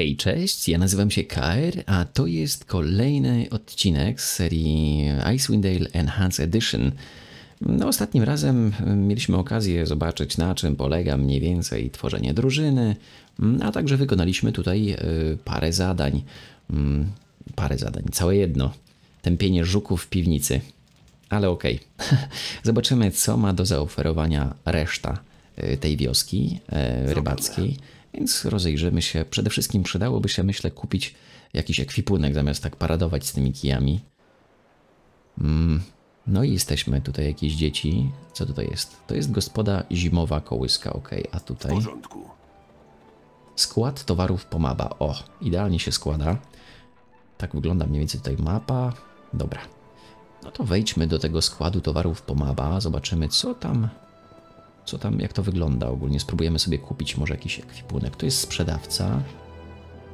Hej, cześć, ja nazywam się Kair, a to jest kolejny odcinek z serii Icewind Dale Enhanced Edition. No, ostatnim razem mieliśmy okazję zobaczyć, na czym polega mniej więcej tworzenie drużyny, a także wykonaliśmy tutaj y, parę zadań. Mm, Parę zadań, całe jedno. Tępienie żuków w piwnicy. Ale okej. Zobaczymy, co ma do zaoferowania reszta y, tej wioski y, rybackiej. Więc rozejrzymy się. Przede wszystkim przydałoby się, myślę, kupić jakiś ekwipunek, zamiast tak paradować z tymi kijami. Mm. No i jesteśmy. Tutaj jakieś dzieci. Co tutaj jest? To jest gospoda zimowa kołyska, ok. A W tutaj porządku. skład towarów pomaba. O, idealnie się składa. Tak wygląda mniej więcej tutaj mapa. Dobra. No to wejdźmy do tego składu towarów pomaba. Zobaczymy, co tam. Co tam, jak to wygląda ogólnie. Spróbujemy sobie kupić może jakiś ekwipunek. To jest sprzedawca.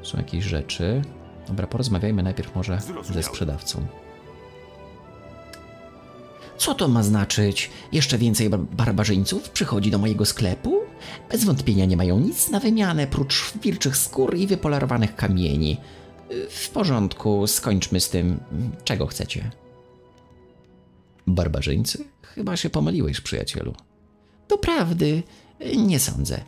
Są jakieś rzeczy. Dobra, porozmawiajmy najpierw może ze sprzedawcą. Co to ma znaczyć? Jeszcze więcej bar- barbarzyńców przychodzi do mojego sklepu? Bez wątpienia nie mają nic na wymianę prócz wilczych skór i wypolerowanych kamieni. Y, W porządku, skończmy z tym. Czego chcecie? Barbarzyńcy? Chyba się pomyliłeś, przyjacielu. Doprawdy, nie sądzę.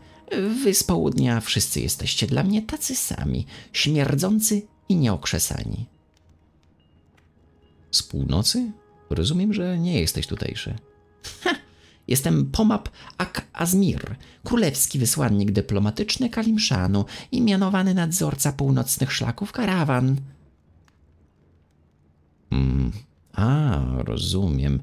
Wy z południa wszyscy jesteście dla mnie tacy sami, śmierdzący i nieokrzesani. Z północy? Rozumiem, że nie jesteś tutejszy. Ha! Jestem Pomap Ak Azmir, królewski wysłannik dyplomatyczny Kalimszanu i mianowany nadzorca północnych szlaków karawan. Mm, a, rozumiem.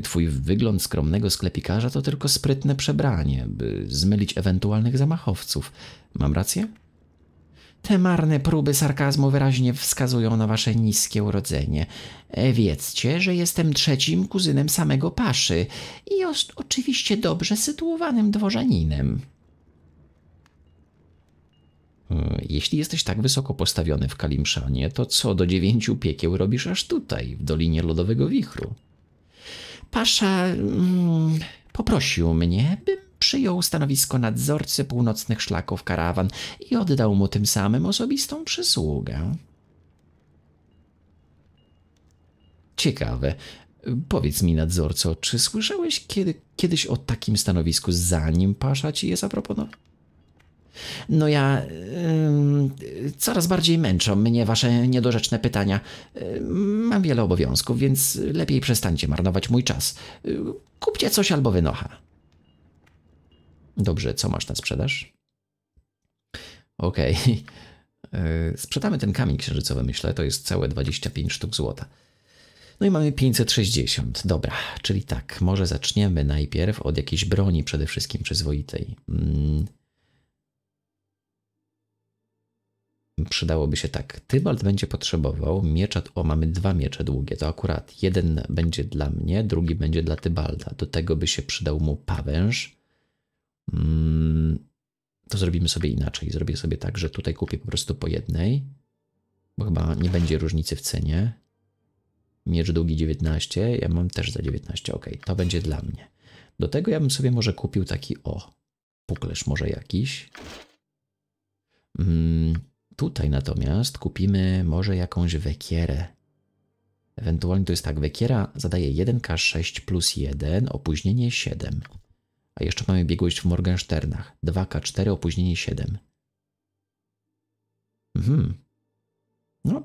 Twój wygląd skromnego sklepikarza to tylko sprytne przebranie, by zmylić ewentualnych zamachowców. Mam rację? Te marne próby sarkazmu wyraźnie wskazują na wasze niskie urodzenie. E, Wiedzcie, że jestem trzecim kuzynem samego Paszy i os- oczywiście dobrze sytuowanym dworzaninem. E, Jeśli jesteś tak wysoko postawiony w Kalimszanie, to co do dziewięciu piekieł robisz aż tutaj, w Dolinie Lodowego Wichru? Pasza mm, poprosił mnie, bym przyjął stanowisko nadzorcy północnych szlaków karawan i oddał mu tym samym osobistą przysługę. Ciekawe. Powiedz mi, nadzorco, czy słyszałeś kiedy, kiedyś o takim stanowisku, zanim Pasza ci je zaproponował? No ja. ym, coraz bardziej męczą mnie wasze niedorzeczne pytania. Ym, Mam wiele obowiązków, więc lepiej przestańcie marnować mój czas. Y, Kupcie coś albo wynocha. Dobrze, co masz na sprzedaż? Okej. Y, Sprzedamy ten kamień księżycowy, myślę. To jest całe 25 sztuk złota. No i mamy 560. Dobra, czyli tak, może zaczniemy najpierw od jakiejś broni, przede wszystkim przyzwoitej. Mm. Przydałoby się tak. Tybalt będzie potrzebował miecza. O, mamy dwa miecze długie. To akurat jeden będzie dla mnie, drugi będzie dla Tybalda. Do tego by się przydał mu pawęż. Mm, to zrobimy sobie inaczej. Zrobię sobie tak, że tutaj kupię po prostu po jednej, bo chyba nie będzie różnicy w cenie. Miecz długi 19, ja mam też za 19. Ok, to będzie dla mnie. Do tego ja bym sobie może kupił taki o, puklerz może jakiś. Mm, tutaj natomiast kupimy może jakąś wekierę. Ewentualnie to jest tak, wekiera zadaje 1K6 plus 1, opóźnienie 7. A jeszcze mamy biegłość w Morgensternach. 2K4, opóźnienie 7. Mhm. No.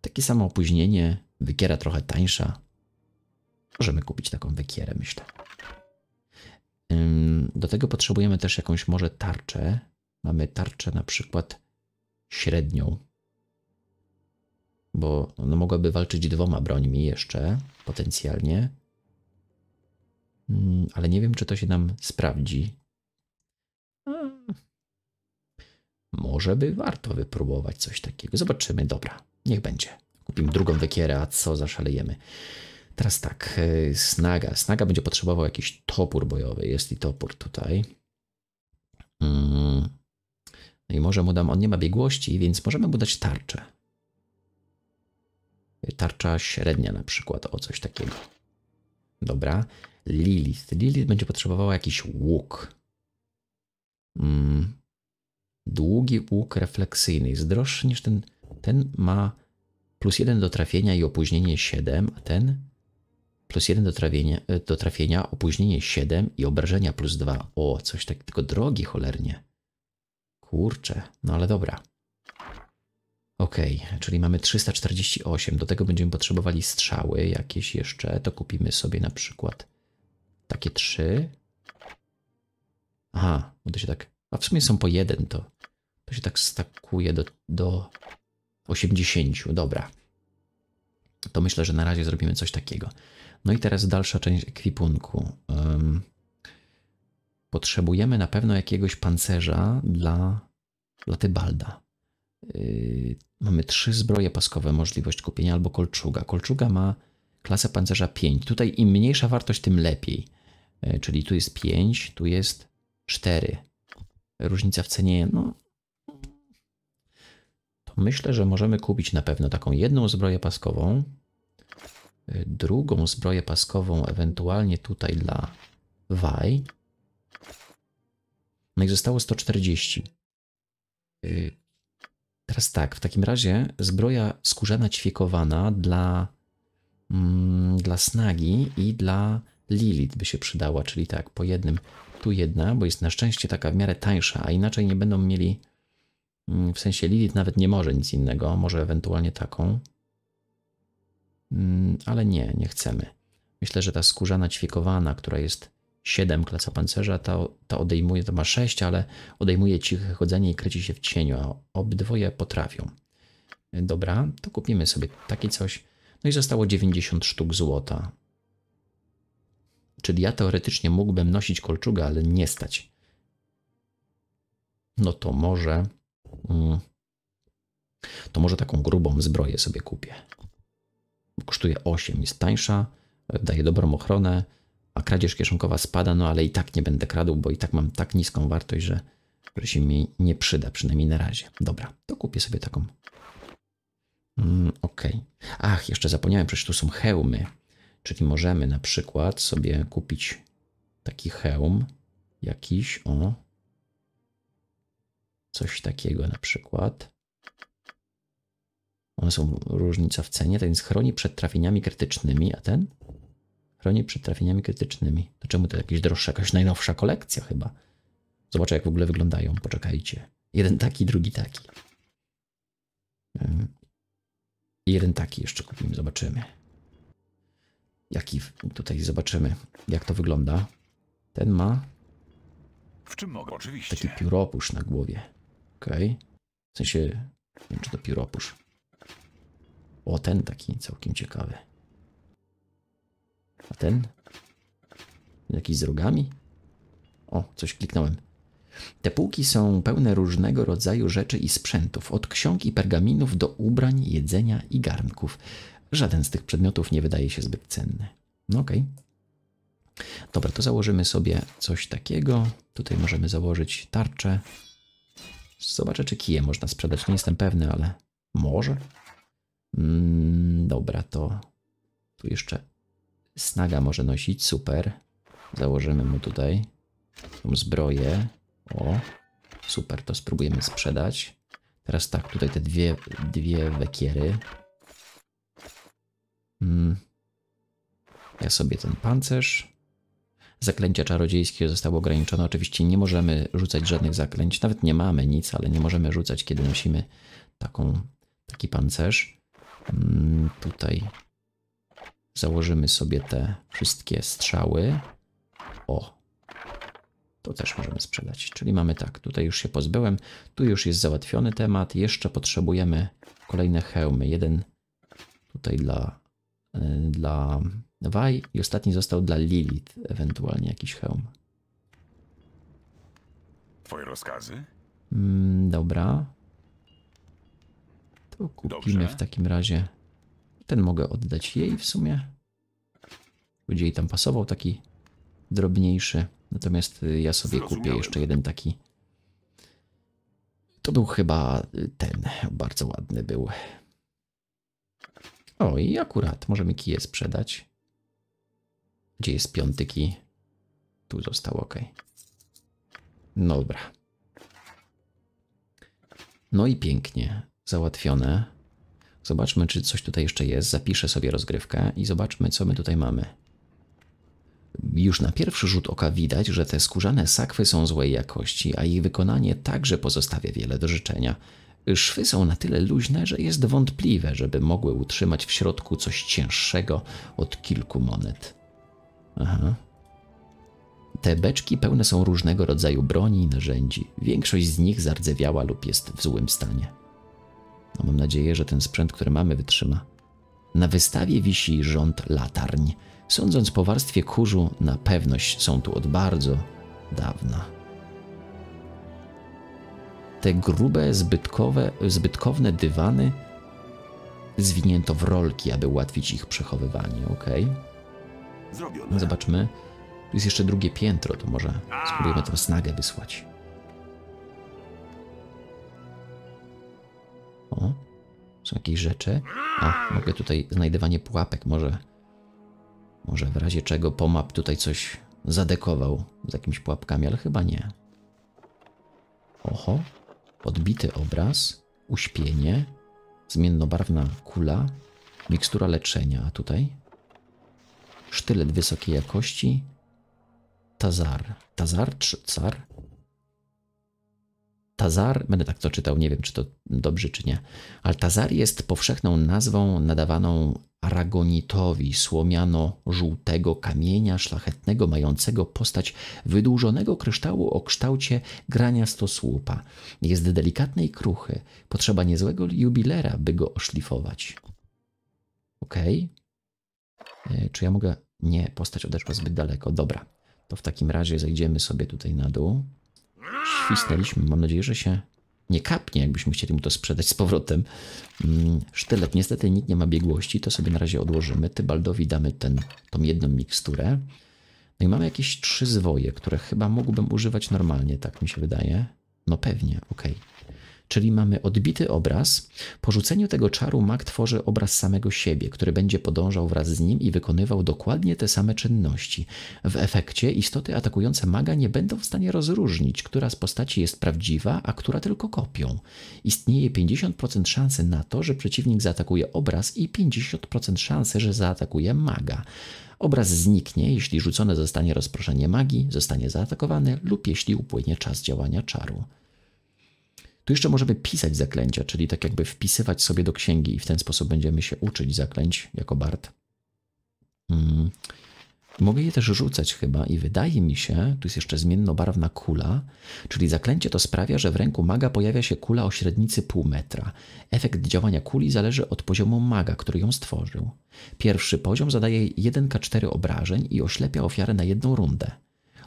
Takie samo opóźnienie. Wykiera trochę tańsza. Możemy kupić taką wykierę, myślę. Do tego potrzebujemy też jakąś może tarczę. Mamy tarczę na przykład średnią. Bo no, mogłaby walczyć dwoma brońmi jeszcze, potencjalnie. Mm, ale nie wiem, czy to się nam sprawdzi. Może by warto wypróbować coś takiego. Zobaczymy. Dobra, niech będzie. Kupimy drugą wykierę, a co zaszalejemy. Teraz tak, e, snaga. Snaga będzie potrzebował jakiś topór bojowy. Jest i topór tutaj. Mm. No i może mu dam, on nie ma biegłości, więc możemy mu dać tarczę. Tarcza średnia na przykład, o coś takiego. Dobra. Lilith. Lilith będzie potrzebowała jakiś łuk. Mm. Długi łuk refleksyjny. Jest droższy niż ten. Ten ma plus 1 do trafienia i opóźnienie 7, a ten plus 1 do trafienia, do trafienia opóźnienie 7 i obrażenia plus 2. O, coś tak tylko drogi cholernie. Kurczę, no ale dobra. Ok, czyli mamy 348. Do tego będziemy potrzebowali strzały jakieś jeszcze. To kupimy sobie na przykład takie trzy. Aha, bo to się tak. A w sumie są po jeden, to, to się tak stakuje do, do 80. Dobra. To myślę, że na razie zrobimy coś takiego. No i teraz dalsza część ekwipunku. Um, potrzebujemy na pewno jakiegoś pancerza dla, dla Tybalda. Yy, mamy trzy zbroje paskowe, możliwość kupienia albo kolczuga. Kolczuga ma klasę pancerza 5. Tutaj im mniejsza wartość, tym lepiej. Yy, czyli tu jest 5, tu jest 4. Różnica w cenie, no. To myślę, że możemy kupić na pewno taką jedną zbroję paskową, yy, drugą zbroję paskową, ewentualnie tutaj dla Waj. No i zostało 140. Teraz tak, w takim razie zbroja skórzana ćwiekowana dla, mm, dla Snagi i dla Lilith by się przydała, czyli tak, po jednym, tu jedna, bo jest na szczęście taka w miarę tańsza, a inaczej nie będą mieli, mm, w sensie Lilith nawet nie może nic innego, może ewentualnie taką, mm, ale nie, nie chcemy. Myślę, że ta skórzana ćwiekowana, która jest 7 klasa pancerza, to, to odejmuje, to ma 6, ale odejmuje ciche chodzenie i krycie się w cieniu, a obydwoje potrafią. Dobra, to kupimy sobie takie coś. No i zostało 90 sztuk złota. Czyli ja teoretycznie mógłbym nosić kolczugę, ale nie stać. No to może... Mm, to może taką grubą zbroję sobie kupię. Kosztuje 8, jest tańsza, daje dobrą ochronę, a kradzież kieszonkowa spada, no ale i tak nie będę kradł, bo i tak mam tak niską wartość, że, że się mi nie przyda, przynajmniej na razie. Dobra, to kupię sobie taką. Mm, ok. Ach, jeszcze zapomniałem, przecież tu są hełmy. Czyli możemy na przykład sobie kupić taki hełm jakiś, o. Coś takiego na przykład. One są różnica w cenie, więc chroni przed trafieniami krytycznymi, a ten? Chroni przed trafieniami krytycznymi. To czemu to jakieś droższa, jakaś najnowsza kolekcja chyba? Zobaczę, jak w ogóle wyglądają. Poczekajcie. Jeden taki, drugi taki. I jeden taki jeszcze kupimy, zobaczymy. Jaki tutaj zobaczymy, jak to wygląda. Ten ma. W czym mogę? Oczywiście. Taki pióropusz na głowie. Okej. Okay. W sensie, nie wiem, czy to pióropusz. O, ten taki całkiem ciekawy. A ten? Jakiś z rogami? O, coś kliknąłem. Te półki są pełne różnego rodzaju rzeczy i sprzętów, od ksiąg i pergaminów do ubrań, jedzenia i garnków. Żaden z tych przedmiotów nie wydaje się zbyt cenny. No okej. Okay. Dobra, to założymy sobie coś takiego. Tutaj możemy założyć tarczę. Zobaczę, czy kije można sprzedać. Nie jestem pewny, ale może. Mm, dobra, to tu jeszcze Snaga może nosić, super. Założymy mu tutaj tą zbroję. O, super, to spróbujemy sprzedać. Teraz tak, tutaj te dwie, dwie wekiery. Hmm. Ja sobie ten pancerz. Zaklęcia czarodziejskie zostało ograniczone. Oczywiście nie możemy rzucać żadnych zaklęć. Nawet nie mamy nic, ale nie możemy rzucać, kiedy nosimy taką, taki pancerz. Hmm, tutaj Założymy sobie te wszystkie strzały. O, to też możemy sprzedać. Czyli mamy tak, tutaj już się pozbyłem, tu już jest załatwiony temat. Jeszcze potrzebujemy kolejne hełmy. Jeden tutaj dla, e, dla Waj i ostatni został dla Lilith, ewentualnie jakiś hełm. Twoje rozkazy? Mm, dobra. To kupimy Dobrze. w takim razie ten mogę oddać jej w sumie. Będzie jej tam pasował taki drobniejszy. Natomiast y, ja sobie kupię jeszcze jeden taki. To był chyba y, ten. Bardzo ładny był. O, i akurat możemy kije sprzedać. Gdzie jest piąty kij? Tu został ok. No dobra. No i pięknie, załatwione. Zobaczmy, czy coś tutaj jeszcze jest. Zapiszę sobie rozgrywkę i zobaczmy, co my tutaj mamy. Już na pierwszy rzut oka widać, że te skórzane sakwy są złej jakości, a ich wykonanie także pozostawia wiele do życzenia. Szwy są na tyle luźne, że jest wątpliwe, żeby mogły utrzymać w środku coś cięższego od kilku monet. Aha. Te beczki pełne są różnego rodzaju broni i narzędzi. Większość z nich zardzewiała lub jest w złym stanie. No mam nadzieję, że ten sprzęt, który mamy, wytrzyma. Na wystawie wisi rząd latarń. Sądząc po warstwie kurzu, na pewność są tu od bardzo dawna. Te grube, zbytkowe, zbytkowne dywany zwinięto w rolki, aby ułatwić ich przechowywanie. Ok. Zrobione. Zobaczmy. Tu jest jeszcze drugie piętro, to może spróbujemy tę snagę wysłać. O, są jakieś rzeczy. A, mogę tutaj znajdywanie pułapek. Może, może w razie czego pomap tutaj coś zadekował z jakimiś pułapkami, ale chyba nie. Oho, podbity obraz, uśpienie, zmiennobarwna kula, mikstura leczenia, a tutaj sztylet wysokiej jakości, tazar. Tazar czy car? Tazar, będę tak to czytał, nie wiem czy to dobrze czy nie, ale Tazar jest powszechną nazwą nadawaną aragonitowi słomiano-żółtego kamienia szlachetnego mającego postać wydłużonego kryształu o kształcie graniastosłupa. Jest delikatny i kruchy. Potrzeba niezłego jubilera, by go oszlifować. Okej. Okay. Czy ja mogę... Nie, postać odeszła zbyt daleko. Dobra. To w takim razie zejdziemy sobie tutaj na dół. Świsnęliśmy. Mam nadzieję, że się nie kapnie, jakbyśmy chcieli mu to sprzedać z powrotem. Mm, sztylet niestety nikt nie ma biegłości, to sobie na razie odłożymy. Tybaldowi damy ten, tą jedną miksturę. No i mamy jakieś trzy zwoje, które chyba mógłbym używać normalnie, tak mi się wydaje. No pewnie, okej. Okay. Czyli mamy odbity obraz. Po rzuceniu tego czaru mag tworzy obraz samego siebie, który będzie podążał wraz z nim i wykonywał dokładnie te same czynności. W efekcie istoty atakujące maga nie będą w stanie rozróżnić, która z postaci jest prawdziwa, a która tylko kopią. Istnieje 50% szansy na to, że przeciwnik zaatakuje obraz i 50% szansy, że zaatakuje maga. Obraz zniknie, jeśli rzucone zostanie rozproszenie magii, zostanie zaatakowany lub jeśli upłynie czas działania czaru. Tu jeszcze możemy pisać zaklęcia, czyli tak jakby wpisywać sobie do księgi i w ten sposób będziemy się uczyć zaklęć jako Bart. Hmm. Mogę je też rzucać chyba i wydaje mi się, tu jest jeszcze zmiennobarwna kula, czyli zaklęcie to sprawia, że w ręku maga pojawia się kula o średnicy pół metra. Efekt działania kuli zależy od poziomu maga, który ją stworzył. Pierwszy poziom zadaje 1k4 obrażeń i oślepia ofiarę na jedną rundę.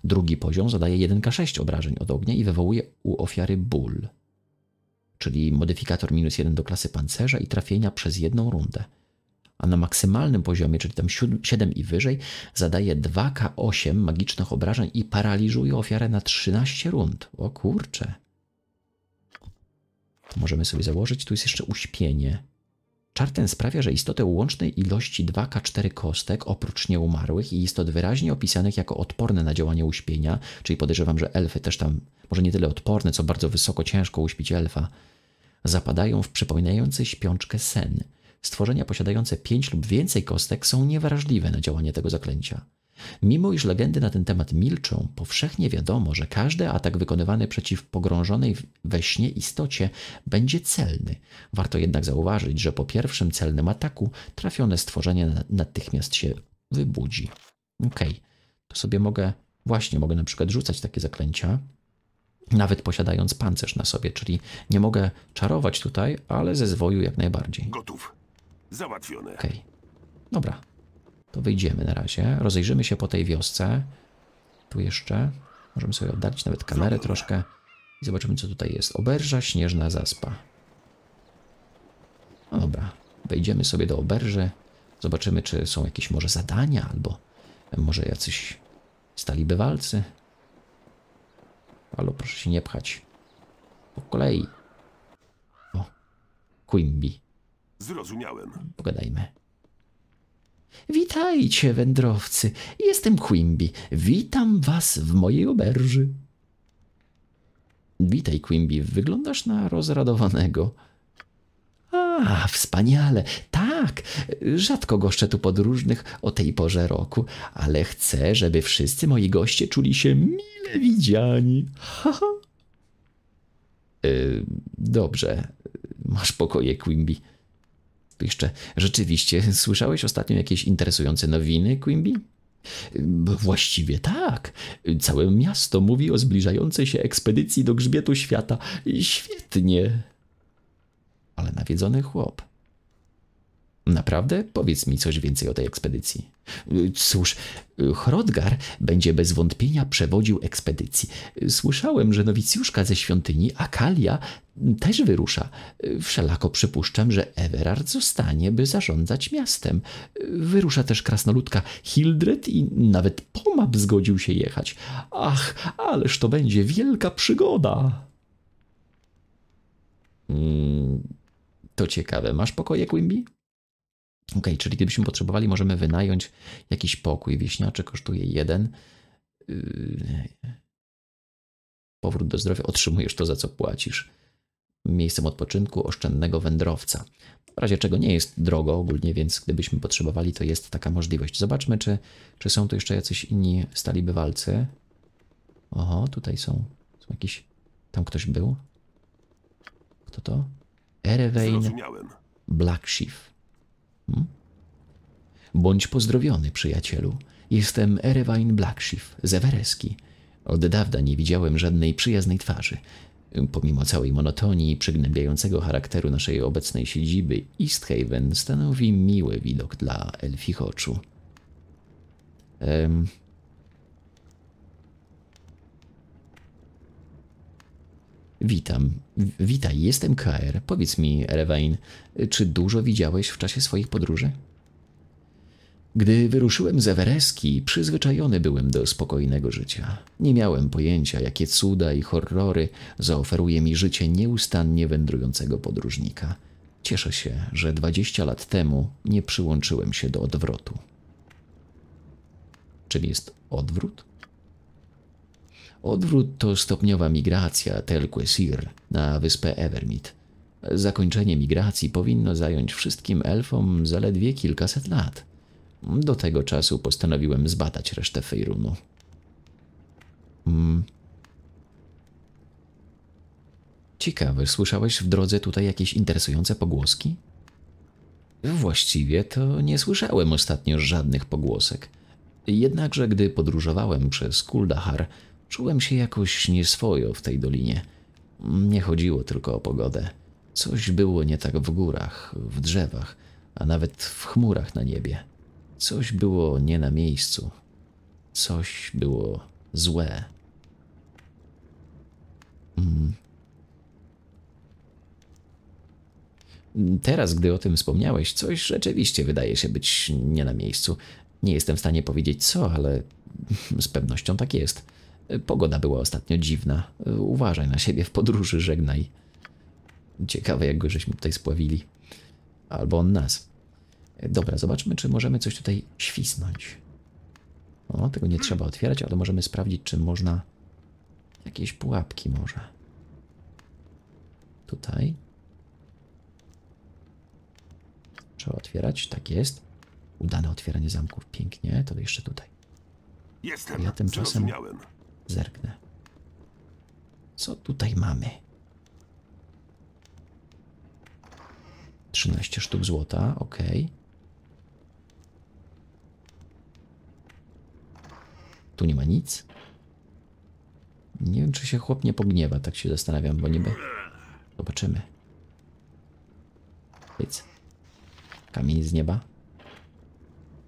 Drugi poziom zadaje 1k6 obrażeń od ognia i wywołuje u ofiary ból czyli modyfikator minus 1 do klasy pancerza i trafienia przez jedną rundę. A na maksymalnym poziomie, czyli tam 7 i wyżej, zadaje 2k8 magicznych obrażeń i paraliżuje ofiarę na 13 rund. O kurcze. To możemy sobie założyć. Tu jest jeszcze uśpienie. Czar ten sprawia, że istoty łącznej ilości 2K4 kostek, oprócz nieumarłych i istot wyraźnie opisanych jako odporne na działanie uśpienia, czyli podejrzewam, że elfy też tam, może nie tyle odporne, co bardzo wysoko ciężko uśpić elfa, zapadają w przypominający śpiączkę sen. Stworzenia posiadające pięć lub więcej kostek są niewrażliwe na działanie tego zaklęcia. Mimo iż legendy na ten temat milczą, powszechnie wiadomo, że każdy atak wykonywany przeciw pogrążonej we śnie istocie będzie celny. Warto jednak zauważyć, że po pierwszym celnym ataku trafione stworzenie natychmiast się wybudzi. Ok, to sobie mogę, właśnie mogę na przykład rzucać takie zaklęcia, nawet posiadając pancerz na sobie, czyli nie mogę czarować tutaj, ale ze zwoju jak najbardziej. Gotów. Załatwione. Okej. Okay. Dobra. To wyjdziemy na razie. Rozejrzymy się po tej wiosce. Tu jeszcze. Możemy sobie oddalić nawet kamerę troszkę. I zobaczymy, co tutaj jest. Oberża, śnieżna zaspa. No dobra. Wejdziemy sobie do oberży. Zobaczymy, czy są jakieś może zadania, albo może jacyś stali bywalcy. Halo, proszę się nie pchać. Po kolei. O, Quimby. Zrozumiałem. Pogadajmy. Witajcie, wędrowcy. Jestem Quimby. Witam was w mojej oberży. Witaj, Quimby. Wyglądasz na rozradowanego. A, wspaniale. Tak, rzadko goszczę tu podróżnych o tej porze roku, ale chcę, żeby wszyscy moi goście czuli się mile widziani. Ha, ha. Y, dobrze, masz pokoje, Quimby. Jeszcze, rzeczywiście, słyszałeś ostatnio jakieś interesujące nowiny, Quimby? Właściwie tak. Całe miasto mówi o zbliżającej się ekspedycji do grzbietu świata. Świetnie. Ale nawiedzony chłop. Naprawdę? Powiedz mi coś więcej o tej ekspedycji. Cóż, Hrodgar będzie bez wątpienia przewodził ekspedycji. Słyszałem, że nowicjuszka ze świątyni, Akalia, też wyrusza. Wszelako przypuszczam, że Everard zostanie, by zarządzać miastem. Wyrusza też krasnoludka Hildred i nawet Pomab zgodził się jechać. Ach, ależ to będzie wielka przygoda. Mm, to ciekawe. Masz pokoje, Quimby? Ok, czyli gdybyśmy potrzebowali, możemy wynająć jakiś pokój. Wieśniaczy kosztuje jeden. Yy, powrót do zdrowia. Otrzymujesz to, za co płacisz. Miejscem odpoczynku oszczędnego wędrowca. W razie czego nie jest drogo ogólnie, więc gdybyśmy potrzebowali, to jest taka możliwość. Zobaczmy, czy, czy są tu jeszcze jacyś inni stali bywalcy. Oho, tutaj są. Są jakiś. Tam ktoś był. Kto to? Erevein. Blacksheaf. Hmm? Bądź pozdrowiony, przyjacielu. Jestem Erewain Blacksheaf z Evereski. Od dawna nie widziałem żadnej przyjaznej twarzy. Pomimo całej monotonii i przygnębiającego charakteru naszej obecnej siedziby, East Haven stanowi miły widok dla elfich oczu. Em, Witam. Witaj, jestem KR. Powiedz mi, Erewain, czy dużo widziałeś w czasie swoich podróży? Gdy wyruszyłem z Evereski, przyzwyczajony byłem do spokojnego życia. Nie miałem pojęcia, jakie cuda i horrory zaoferuje mi życie nieustannie wędrującego podróżnika. Cieszę się, że 20 lat temu nie przyłączyłem się do odwrotu. Czyli jest odwrót? Odwrót to stopniowa migracja Telquesir na wyspę Evermeet. Zakończenie migracji powinno zająć wszystkim elfom zaledwie kilkaset lat. Do tego czasu postanowiłem zbadać resztę Fejrunu. Mm. Ciekawe, słyszałeś w drodze tutaj jakieś interesujące pogłoski? Właściwie to nie słyszałem ostatnio żadnych pogłosek. Jednakże, gdy podróżowałem przez Kuldahar, czułem się jakoś nieswojo w tej dolinie. Nie chodziło tylko o pogodę. Coś było nie tak w górach, w drzewach, a nawet w chmurach na niebie. Coś było nie na miejscu. Coś było złe. Teraz, gdy o tym wspomniałeś, coś rzeczywiście wydaje się być nie na miejscu. Nie jestem w stanie powiedzieć co, ale z pewnością tak jest. Pogoda była ostatnio dziwna. Uważaj na siebie w podróży, żegnaj. Ciekawe, jak go żeśmy tutaj spławili. Albo on nas. Dobra, zobaczmy, czy możemy coś tutaj świsnąć. O, tego nie trzeba otwierać, ale możemy sprawdzić, czy można jakieś pułapki może. Tutaj. Trzeba otwierać, tak jest. Udane otwieranie zamków, pięknie. To jeszcze tutaj. Jestem. Ja tymczasem- Zrozumiałem. Zerknę. Co tutaj mamy? 13 sztuk złota, ok. Tu nie ma nic. Nie wiem, czy się chłop nie pogniewa, tak się zastanawiam, bo niby... Zobaczymy. Pyc. Kamień z nieba?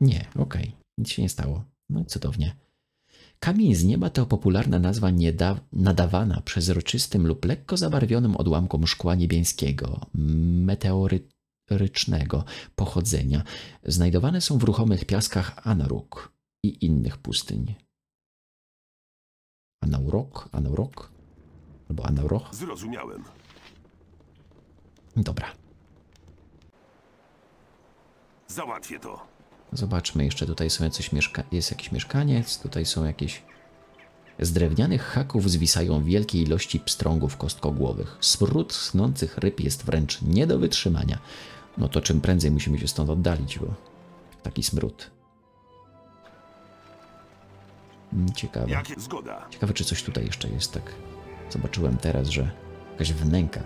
Nie, okej. Nic się nie stało. No i cudownie. Kamień z nieba to popularna nazwa nadawana przezroczystym lub lekko zabarwionym odłamkom szkła niebieskiego, meteorycznego pochodzenia. Znajdowane są w ruchomych piaskach Anaruk i innych pustyń. Anaurok? Anaurok? Albo Anauroch? Zrozumiałem. Dobra. Załatwię to. Zobaczmy, jeszcze tutaj są jacyś mieszka- jest jakiś mieszkaniec, tutaj są jakieś Z drewnianych haków zwisają wielkie ilości pstrągów kostkogłowych. Smród snących ryb jest wręcz nie do wytrzymania. No to czym prędzej musimy się stąd oddalić, bo taki smród. Mm, Ciekawe. Ciekawe, czy coś tutaj jeszcze jest, tak. Zobaczyłem teraz, że jakaś wnęka.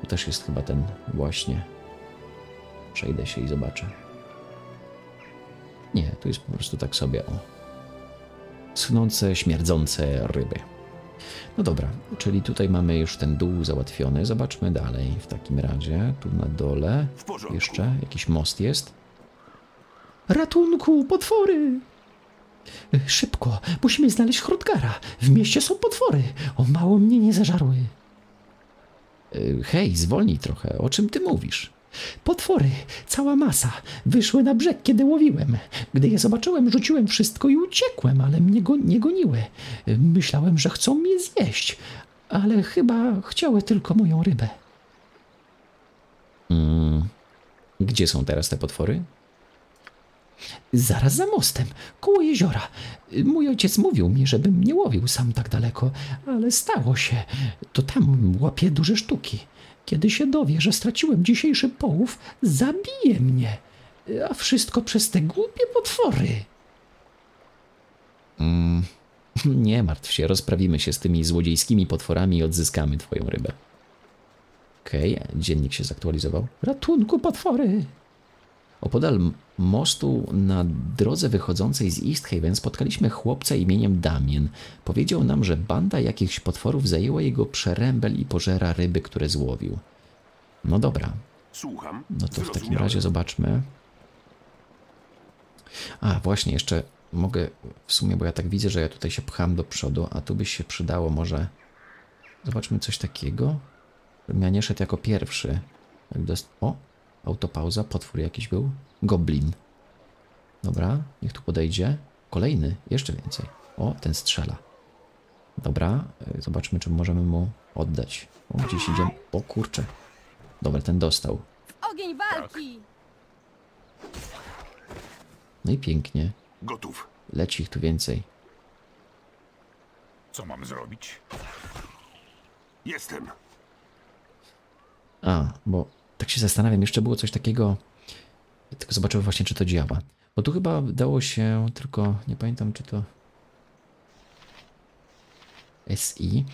Tu też jest chyba ten właśnie. Przejdę się i zobaczę. Nie, tu jest po prostu tak sobie, o. Schnące, śmierdzące ryby. No dobra, czyli tutaj mamy już ten dół załatwiony. Zobaczmy dalej w takim razie. Tu na dole jeszcze jakiś most jest. Ratunku, potwory! Szybko, musimy znaleźć Hrodgara. W mieście są potwory. O mało mnie nie zażarły. Y, Hej, zwolnij trochę. O czym ty mówisz? Potwory, cała masa. Wyszły na brzeg, kiedy łowiłem. Gdy je zobaczyłem, rzuciłem wszystko i uciekłem, ale mnie go nie goniły. Myślałem, że chcą mnie zjeść, ale chyba chciały tylko moją rybę. Mm. Gdzie są teraz te potwory? Zaraz za mostem, koło jeziora. Mój ojciec mówił mi, żebym nie łowił sam tak daleko, ale stało się. To tam łapie duże sztuki. Kiedy się dowie, że straciłem dzisiejszy połów, zabije mnie. A wszystko przez te głupie potwory. Mm, nie martw się, rozprawimy się z tymi złodziejskimi potworami i odzyskamy twoją rybę. Okej, dziennik się zaktualizował. Ratunku, potwory! Opodal mostu na drodze wychodzącej z East Haven spotkaliśmy chłopca imieniem Damien. Powiedział nam, że banda jakichś potworów zajęła jego przerębel i pożera ryby, które złowił. No dobra, Słucham. no to w takim razie zobaczmy. A, właśnie, jeszcze mogę w sumie, bo ja tak widzę, że ja tutaj się pcham do przodu, a tu by się przydało może... Zobaczmy coś takiego. Żebym ja nie szedł jako pierwszy. O, autopauza, potwór jakiś był. Goblin. Dobra, niech tu podejdzie. Kolejny, jeszcze więcej. O, ten strzela. Dobra, y, zobaczmy, czy możemy mu oddać. O, gdzieś idzie. O kurczę. Dobra, ten dostał. Ogień walki! No i pięknie. Gotów. Leci ich tu więcej. Co mam zrobić? Jestem. A, bo tak się zastanawiam, jeszcze było coś takiego. Tylko zobaczyłem właśnie, czy to działa. Bo tu chyba dało się, tylko nie pamiętam, czy to. SI.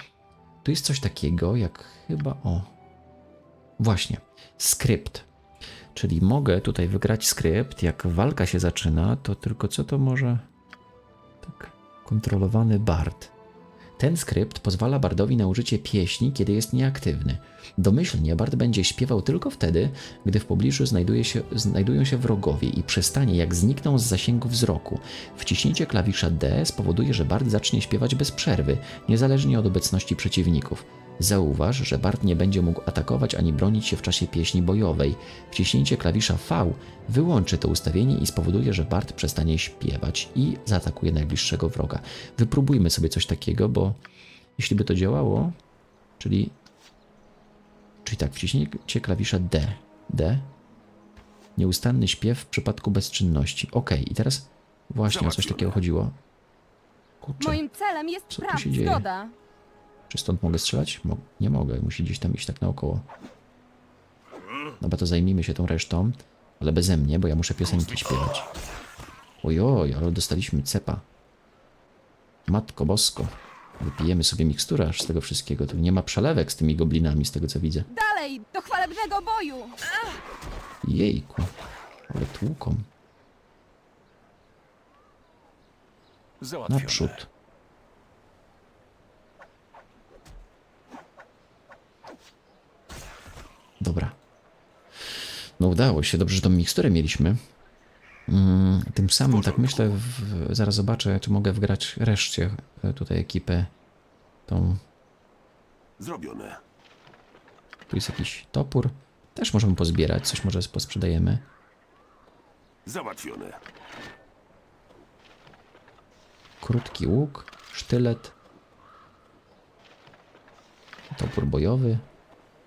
Tu jest coś takiego, jak chyba. O. Właśnie. Skrypt. Czyli mogę tutaj wygrać skrypt. Jak walka się zaczyna, to tylko co to może. Tak. Kontrolowany bard. Ten skrypt pozwala bardowi na użycie pieśni, kiedy jest nieaktywny. Domyślnie bard będzie śpiewał tylko wtedy, gdy w pobliżu się, znajdują się wrogowie i przestanie, jak znikną z zasięgu wzroku. Wciśnięcie klawisza D spowoduje, że bard zacznie śpiewać bez przerwy, niezależnie od obecności przeciwników. Zauważ, że bard nie będzie mógł atakować ani bronić się w czasie pieśni bojowej. Wciśnięcie klawisza V wyłączy to ustawienie i spowoduje, że bard przestanie śpiewać i zaatakuje najbliższego wroga. Wypróbujmy sobie coś takiego, bo jeśli by to działało, czyli Czyli tak, wciśnięcie klawisza D. D. Nieustanny śpiew w przypadku bezczynności. Ok, i teraz właśnie o coś takiego chodziło. Kurczę, Moim celem jest Co tu się dzieje? zgoda. Czy stąd mogę strzelać? Mo nie mogę, musi gdzieś tam iść tak naokoło. Dobra, to zajmijmy się tą resztą, ale beze mnie, bo ja muszę piosenki śpiewać. Ojoj, ale dostaliśmy cepa. Matko bosko. Wypijemy sobie miksturę aż z tego wszystkiego. Tu nie ma przelewek z tymi goblinami, z tego co widzę. Dalej, do chwalebnego boju! Jejku, ale tłuką. Naprzód. Dobra. No udało się, dobrze, że tą miksturę mieliśmy. Mm, tym samym, tak myślę, w, zaraz zobaczę, czy mogę wgrać reszcie e, tutaj ekipę. Tą, Zrobione. tu jest jakiś topór. Też możemy pozbierać, coś może posprzedajemy. Załatwione. Krótki łuk, sztylet. Topór bojowy.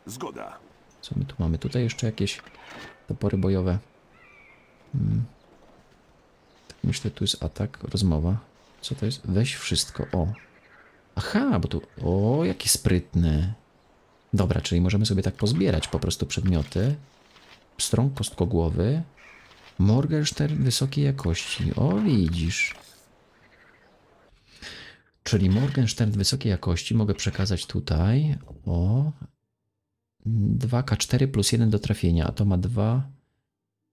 Zgoda. Co my tu mamy? Tutaj jeszcze jakieś topory bojowe. Hmm. Tak myślę, tu jest atak, rozmowa. Co to jest? Weź wszystko. O. Aha, bo tu. O, jakie sprytne. Dobra, czyli możemy sobie tak pozbierać po prostu przedmioty. Pstrąg kostkogłowy. Morgenstern wysokiej jakości. O, widzisz. Czyli Morgenstern wysokiej jakości mogę przekazać tutaj. O. 2K4 plus 1 do trafienia, a to ma 2.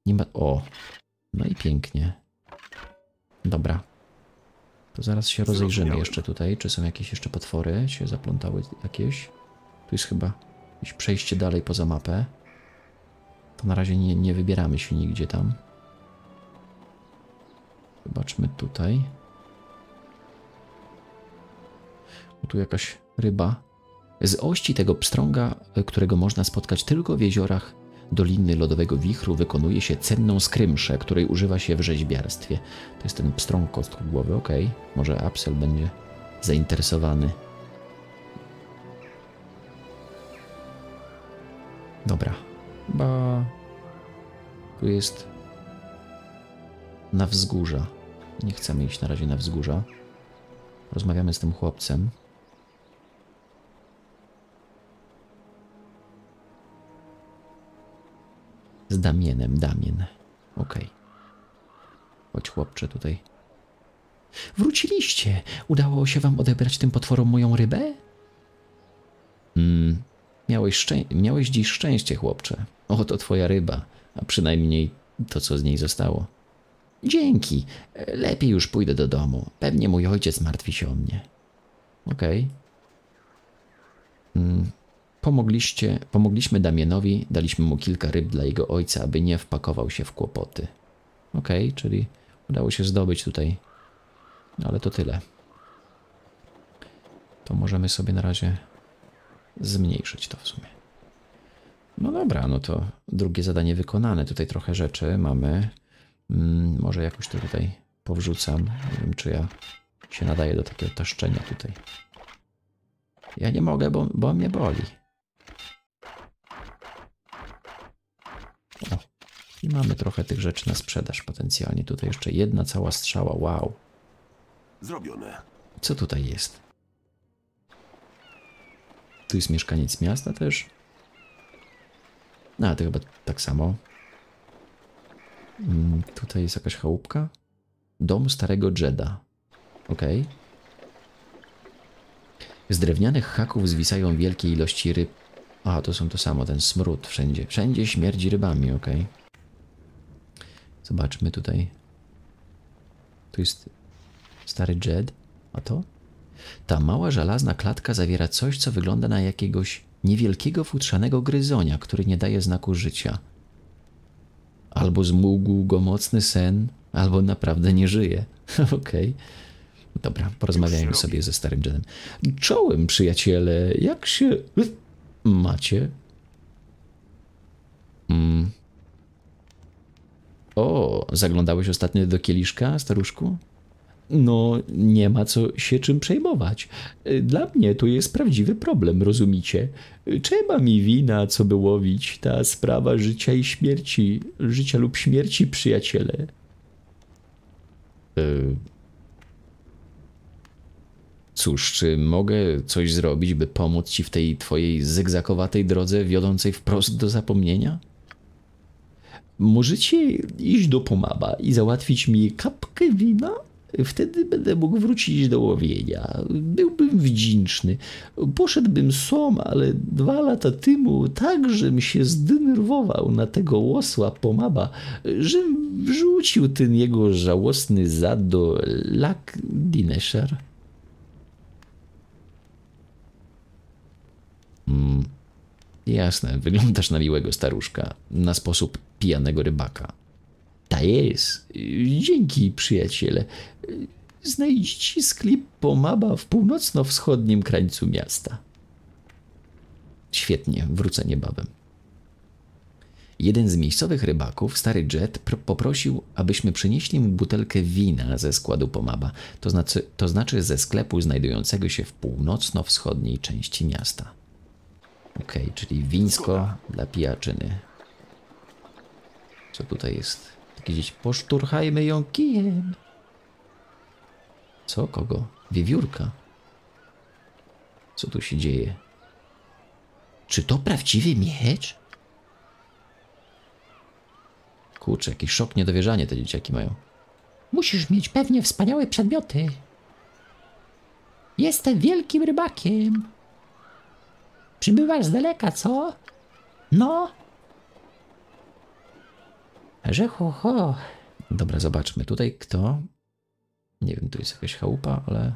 Nie ma. O. No i pięknie. Dobra. To zaraz się rozejrzymy jeszcze tutaj, czy są jakieś jeszcze potwory się zaplątały jakieś. Tu jest chyba jakieś przejście dalej poza mapę. To na razie nie, nie wybieramy się nigdzie tam. Zobaczmy tutaj. O, tu jakaś ryba. Z ości tego pstrąga, którego można spotkać tylko w jeziorach Doliny Lodowego Wichru, wykonuje się cenną skrymszę, której używa się w rzeźbiarstwie. To jest ten pstrąg kostkogłowy, okej. Może Apsel będzie zainteresowany. Dobra. Chyba tu jest na wzgórza. Nie chcemy iść na razie na wzgórza. Rozmawiamy z tym chłopcem. Z Damienem, Damien. Okej. Chodź chłopcze tutaj. Wróciliście! Udało się wam odebrać tym potworom moją rybę? Mm, miałeś, miałeś dziś szczęście, chłopcze. Oto twoja ryba, a przynajmniej to, co z niej zostało. Dzięki. Lepiej już pójdę do domu. Pewnie mój ojciec martwi się o mnie. Okej. Mm, Pomogliście, pomogliśmy Damienowi, daliśmy mu kilka ryb dla jego ojca, aby nie wpakował się w kłopoty. Okej, czyli udało się zdobyć tutaj. No ale to tyle. To możemy sobie na razie zmniejszyć to w sumie. No dobra, no to drugie zadanie wykonane. Tutaj trochę rzeczy mamy. Mm, może jakoś to tutaj powrzucam. Nie wiem, czy ja się nadaję do takiego taszczenia tutaj. Ja nie mogę, bo, bo mnie boli. O, i mamy trochę tych rzeczy na sprzedaż potencjalnie. Tutaj jeszcze jedna cała strzała. Wow. Zrobione. Co tutaj jest? Tu jest mieszkaniec miasta też. A, to chyba tak samo. Mm, tutaj jest jakaś chałupka. Dom starego Jeda. Okej. Z drewnianych haków zwisają wielkie ilości ryb. A, to są to samo, ten smród wszędzie. Wszędzie śmierdzi rybami, okej. Zobaczmy tutaj. Tu jest stary Jed. A to? Ta mała żelazna klatka zawiera coś, co wygląda na jakiegoś niewielkiego futrzanego gryzonia, który nie daje znaku życia. Albo zmógł go mocny sen, albo naprawdę nie żyje. Okej. Dobra, porozmawiajmy robi. sobie ze starym Jedem. Czołem, przyjaciele, jak się macie? Mm. O, zaglądałeś ostatnio do kieliszka, staruszku? No, nie ma co się czym przejmować. Dla mnie to jest prawdziwy problem, rozumicie? Trzeba mi wina, co by łowić. Ta sprawa życia i śmierci, życia lub śmierci, przyjaciele. Y, Cóż, czy mogę coś zrobić, by pomóc ci w tej twojej zygzakowatej drodze wiodącej wprost do zapomnienia? Możecie iść do Pomaba i załatwić mi kapkę wina? Wtedy będę mógł wrócić do łowienia. Byłbym wdzięczny. Poszedłbym som, ale dwa lata temu tak, żem się zdenerwował na tego łosła Pomaba, że wrzucił ten jego żałosny zad do Lak Dineshar. Mm, jasne, wyglądasz na miłego staruszka, na sposób pijanego rybaka. Ta jest. Dzięki, przyjaciele. Znajdziecie sklep Pomaba w północno-wschodnim krańcu miasta. Świetnie, wrócę niebawem. Jeden z miejscowych rybaków, stary Jet, pr- poprosił, abyśmy przynieśli mu butelkę wina ze składu Pomaba, to znaczy, to znaczy ze sklepu znajdującego się w północno-wschodniej części miasta. Okej, czyli wińsko dla pijaczyny. Co tutaj jest? Takie gdzieś poszturchajmy ją kijem. Co? Kogo? Wiewiórka? Co tu się dzieje? Czy to prawdziwy miecz? Kurczę, jakiś szok, niedowierzanie te dzieciaki mają. Musisz mieć pewnie wspaniałe przedmioty. Jestem wielkim rybakiem. Przybywasz z daleka, co? No. Że ho, ho. Dobra, zobaczmy. Tutaj kto? Nie wiem, tu jest jakaś chałupa, ale,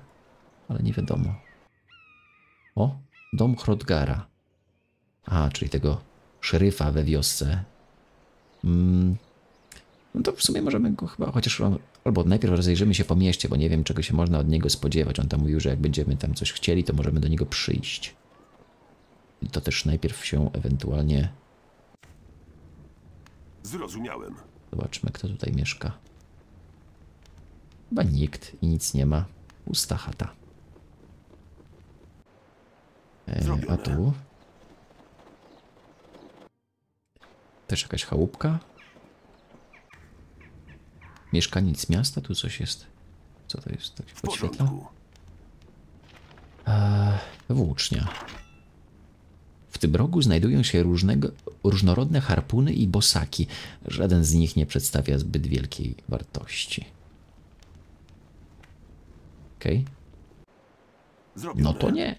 ale nie wiadomo. O, dom Hrodgara. A, czyli tego szeryfa we wiosce. Mm, no to w sumie możemy go chyba, chociaż albo najpierw rozejrzymy się po mieście, bo nie wiem, czego się można od niego spodziewać. On tam mówił, że jak będziemy tam coś chcieli, to możemy do niego przyjść. To też najpierw się ewentualnie Zrozumiałem. Zobaczmy, kto tutaj mieszka. Chyba nikt i nic nie ma. Pusta chata. E, a tu? Też jakaś chałupka? Mieszkaniec miasta? Tu coś jest. Co to jest? Tak się podświetla? porządku. Włócznia. W tym rogu znajdują się różnego, różnorodne harpuny i bosaki. Żaden z nich nie przedstawia zbyt wielkiej wartości. Okej. Zrobione. No to nie.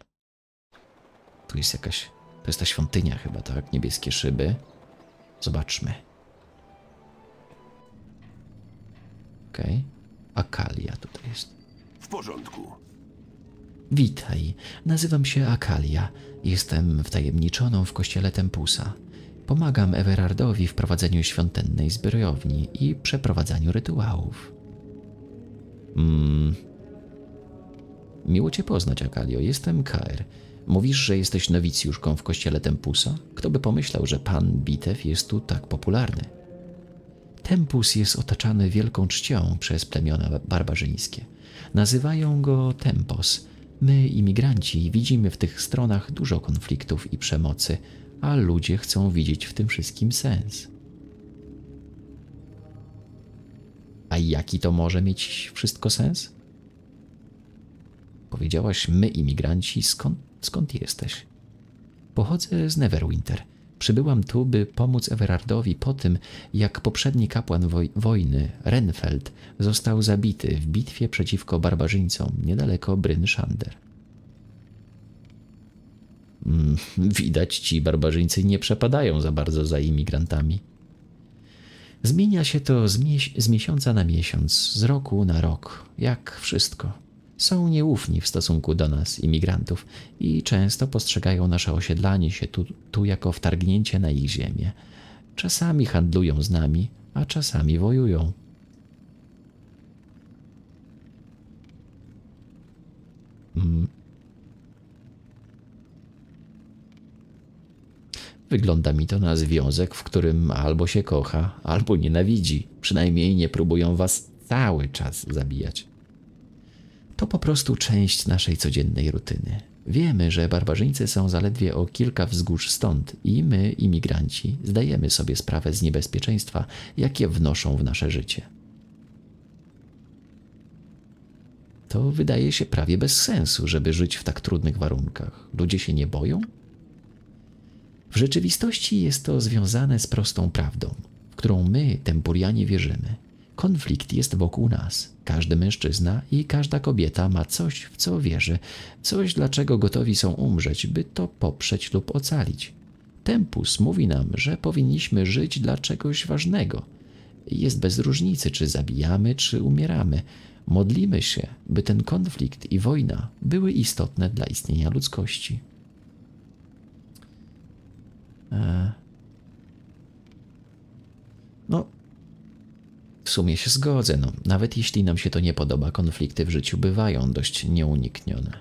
Tu jest jakaś. To jest ta świątynia chyba, tak? Niebieskie szyby. Zobaczmy. Okej. Akalia tutaj jest. W porządku. Witaj, nazywam się Akalia. Jestem wtajemniczoną w kościele Tempusa. Pomagam Everardowi w prowadzeniu świątynnej zbrojowni i przeprowadzaniu rytuałów. Mm. Miło cię poznać, Akalio. Jestem Kaer. Mówisz, że jesteś nowicjuszką w kościele Tempusa? Kto by pomyślał, że pan Bitew jest tu tak popularny? Tempus jest otaczany wielką czcią przez plemiona barbarzyńskie. Nazywają go Tempos. My, imigranci, widzimy w tych stronach dużo konfliktów i przemocy, a ludzie chcą widzieć w tym wszystkim sens. A jaki to może mieć wszystko sens? Powiedziałaś my, imigranci, skąd, skąd jesteś? Pochodzę z Neverwinter. Przybyłam tu, by pomóc Everardowi po tym, jak poprzedni kapłan woj wojny, Renfeld, został zabity w bitwie przeciwko barbarzyńcom niedaleko Bryn Shander. Mm, widać, ci barbarzyńcy nie przepadają za bardzo za imigrantami. Zmienia się to z, mies z miesiąca na miesiąc, z roku na rok, jak wszystko. Są nieufni w stosunku do nas, imigrantów, i często postrzegają nasze osiedlanie się tu, tu jako wtargnięcie na ich ziemię. Czasami handlują z nami, a czasami wojują. Mm. Wygląda mi to na związek, w którym albo się kocha, albo nienawidzi. Przynajmniej nie próbują was cały czas zabijać. To po prostu część naszej codziennej rutyny. Wiemy, że barbarzyńcy są zaledwie o kilka wzgórz stąd i my, imigranci, zdajemy sobie sprawę z niebezpieczeństwa, jakie wnoszą w nasze życie. To wydaje się prawie bez sensu, żeby żyć w tak trudnych warunkach. Ludzie się nie boją? W rzeczywistości jest to związane z prostą prawdą, w którą my, Tempurianie, wierzymy. Konflikt jest wokół nas. Każdy mężczyzna i każda kobieta ma coś, w co wierzy, coś, dlaczego gotowi są umrzeć, by to poprzeć lub ocalić. Tempus mówi nam, że powinniśmy żyć dla czegoś ważnego. Jest bez różnicy, czy zabijamy, czy umieramy. Modlimy się, by ten konflikt i wojna były istotne dla istnienia ludzkości. E... No, w sumie się zgodzę, no, nawet jeśli nam się to nie podoba, konflikty w życiu bywają dość nieuniknione.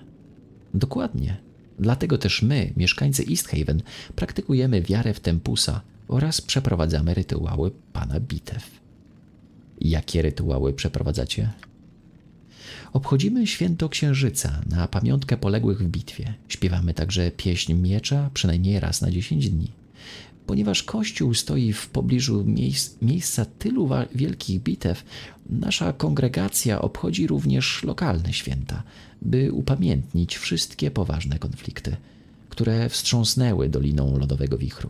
Dokładnie. Dlatego też my, mieszkańcy East Haven, praktykujemy wiarę w Tempusa oraz przeprowadzamy rytuały pana Bitew. Jakie rytuały przeprowadzacie? Obchodzimy święto Księżyca na pamiątkę poległych w bitwie. Śpiewamy także pieśń miecza przynajmniej raz na 10 dni. Ponieważ Kościół stoi w pobliżu miejsc, miejsca tylu wielkich bitew, nasza kongregacja obchodzi również lokalne święta, by upamiętnić wszystkie poważne konflikty, które wstrząsnęły Doliną Lodowego Wichru.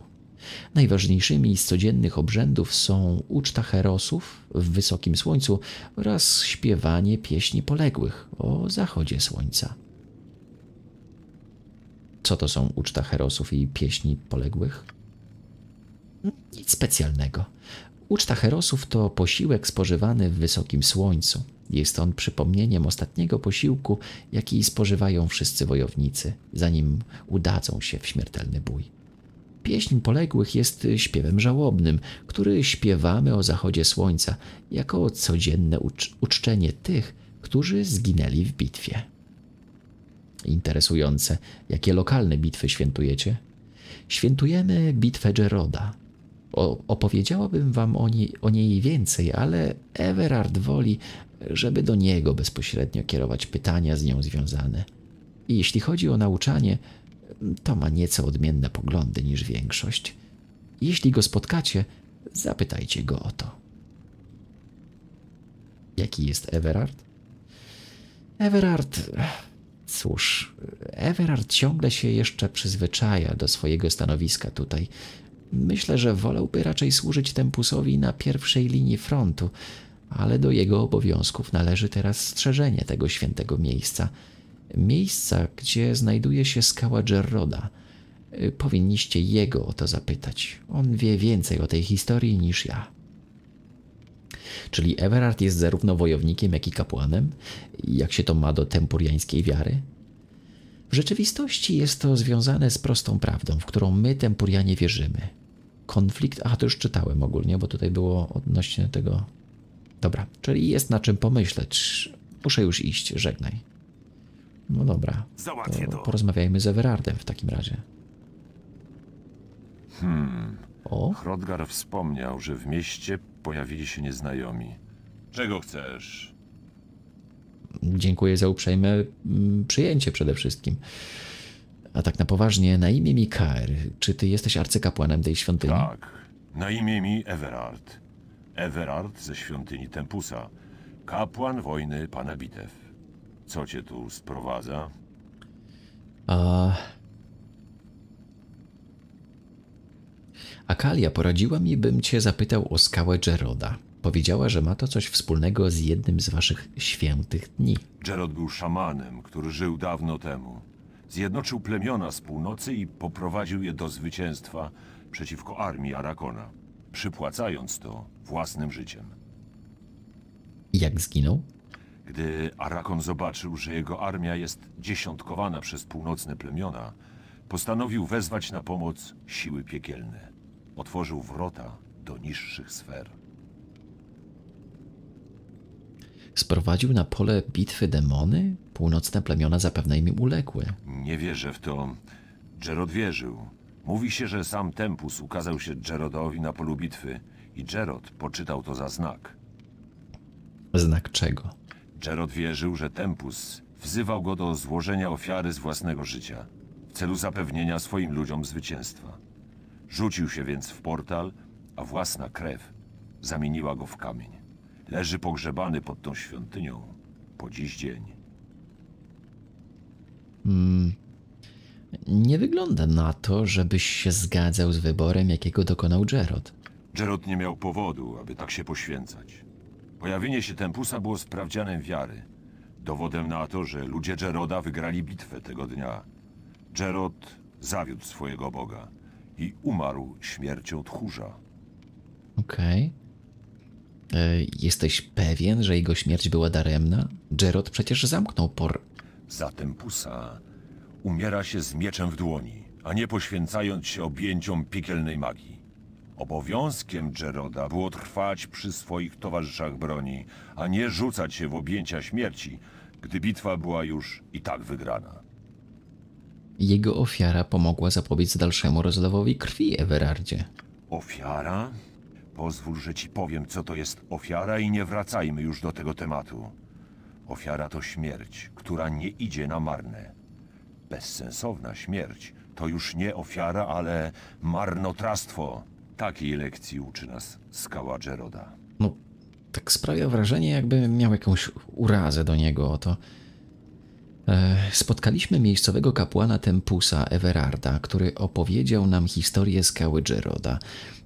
Najważniejszymi z codziennych obrzędów są uczta herosów w wysokim słońcu oraz śpiewanie pieśni poległych o zachodzie słońca. Co to są uczta herosów i pieśni poległych? Nic specjalnego. Uczta herosów to posiłek spożywany w wysokim słońcu. Jest on przypomnieniem ostatniego posiłku, jaki spożywają wszyscy wojownicy, zanim udadzą się w śmiertelny bój. Pieśń poległych jest śpiewem żałobnym, który śpiewamy o zachodzie słońca jako codzienne ucz- uczczenie tych, którzy zginęli w bitwie. Interesujące, jakie lokalne bitwy świętujecie? Świętujemy bitwę Geroda. Opowiedziałabym wam o niej, o niej więcej, ale Everard woli, żeby do niego bezpośrednio kierować pytania z nią związane. I jeśli chodzi o nauczanie, to ma nieco odmienne poglądy niż większość. Jeśli go spotkacie, zapytajcie go o to. Jaki jest Everard? Everard. Cóż, Everard ciągle się jeszcze przyzwyczaja do swojego stanowiska tutaj. Myślę, że wolałby raczej służyć Tempusowi na pierwszej linii frontu, ale do jego obowiązków należy teraz strzeżenie tego świętego miejsca. Miejsca, gdzie znajduje się skała Gerroda. Powinniście jego o to zapytać. On wie więcej o tej historii niż ja. Czyli Everard jest zarówno wojownikiem, jak i kapłanem? Jak się to ma do tempuriańskiej wiary? W rzeczywistości jest to związane z prostą prawdą, w którą my, Tempurianie, wierzymy. Konflikt, a to już czytałem ogólnie, bo tutaj było odnośnie tego. Dobra, czyli jest na czym pomyśleć. Muszę już iść, żegnaj. No dobra, Załatwię to to. porozmawiajmy z Everardem w takim razie. Hmm. O, Hrodgar wspomniał, że w mieście pojawili się nieznajomi. Czego chcesz? dziękuję za uprzejme mm, przyjęcie przede wszystkim. A tak na poważnie, na imię Mikael, czy ty jesteś arcykapłanem tej świątyni? Tak, na imię mi Everard. Everard ze świątyni Tempusa, kapłan wojny pana bitew. Co cię tu sprowadza? A... Akalia poradziła mi, bym cię zapytał o skałę Geroda. Powiedziała, że ma to coś wspólnego z jednym z waszych świętych dni. Gerod był szamanem, który żył dawno temu. Zjednoczył plemiona z północy i poprowadził je do zwycięstwa przeciwko armii Arakona, przypłacając to własnym życiem. Jak zginął? Gdy Arakon zobaczył, że jego armia jest dziesiątkowana przez północne plemiona, postanowił wezwać na pomoc siły piekielne. Otworzył wrota do niższych sfer. Sprowadził na pole bitwy demony? Północne plemiona zapewne im uległy. Nie wierzę w to. Gerod wierzył. Mówi się, że sam Tempus ukazał się Gerodowi na polu bitwy i Gerod poczytał to za znak. Znak czego? Gerod wierzył, że Tempus wzywał go do złożenia ofiary z własnego życia w celu zapewnienia swoim ludziom zwycięstwa. Rzucił się więc w portal, a własna krew zamieniła go w kamień. Leży pogrzebany pod tą świątynią po dziś dzień. Nie wygląda na to, żebyś się zgadzał z wyborem, jakiego dokonał Gerod. Gerod nie miał powodu, aby tak się poświęcać. Pojawienie się Tempusa było sprawdzianem wiary. Dowodem na to, że ludzie Geroda wygrali bitwę tego dnia. Gerod zawiódł swojego Boga i umarł śmiercią tchórza. Okej. E, Jesteś pewien, że jego śmierć była daremna? Gerod przecież zamknął por... Za Tempusa umiera się z mieczem w dłoni, a nie poświęcając się objęciom piekielnej magii. Obowiązkiem Geroda było trwać przy swoich towarzyszach broni, a nie rzucać się w objęcia śmierci, gdy bitwa była już i tak wygrana. Jego ofiara pomogła zapobiec dalszemu rozlewowi krwi, Everardzie. Ofiara? Pozwól, że ci powiem, co to jest ofiara i nie wracajmy już do tego tematu. Ofiara to śmierć, która nie idzie na marne. Bezsensowna śmierć to już nie ofiara, ale marnotrawstwo. Takiej lekcji uczy nas skała Jeroda. No, tak sprawia wrażenie, jakby miał jakąś urazę do niego o to. E, Spotkaliśmy miejscowego kapłana Tempusa Everarda, który opowiedział nam historię skały Jeroda.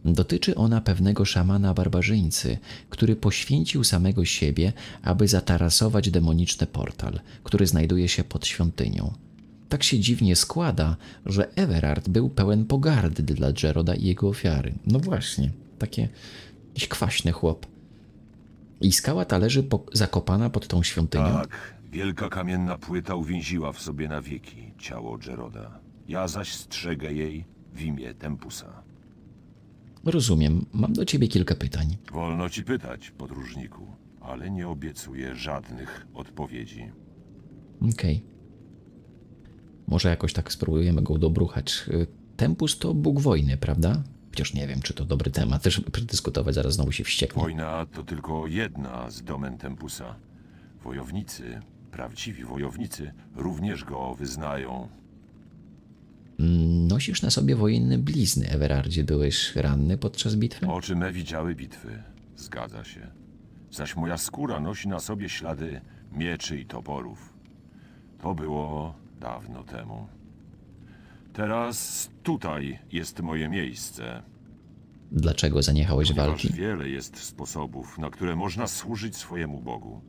Dotyczy ona pewnego szamana barbarzyńcy, który poświęcił samego siebie, aby zatarasować demoniczny portal, który znajduje się pod świątynią. Tak się dziwnie składa, że Everard był pełen pogardy dla Jeroda i jego ofiary. No właśnie, takie jakiś kwaśny chłop. I skała ta leży po, zakopana pod tą świątynią. Tak, wielka kamienna płyta uwięziła w sobie na wieki ciało Jeroda. Ja zaś strzegę jej w imię Tempusa. Rozumiem, mam do ciebie kilka pytań. Wolno ci pytać, podróżniku, ale nie obiecuję żadnych odpowiedzi. Okej. Może jakoś tak spróbujemy go dobruchać. Y, Tempus to Bóg wojny, prawda? Chociaż nie wiem, czy to dobry temat. Też przedyskutować, zaraz znowu się wścieknie. Wojna to tylko jedna z domen Tempusa. Wojownicy, prawdziwi wojownicy, również go wyznają. Nosisz na sobie wojenne blizny, Everardzie. Byłeś ranny podczas bitwy? Oczy me widziały bitwy. Zgadza się. Zaś moja skóra nosi na sobie ślady mieczy i toporów. To było dawno temu. Teraz tutaj jest moje miejsce. Dlaczego zaniechałeś Ponieważ walki? wiele jest sposobów, na które można służyć swojemu Bogu.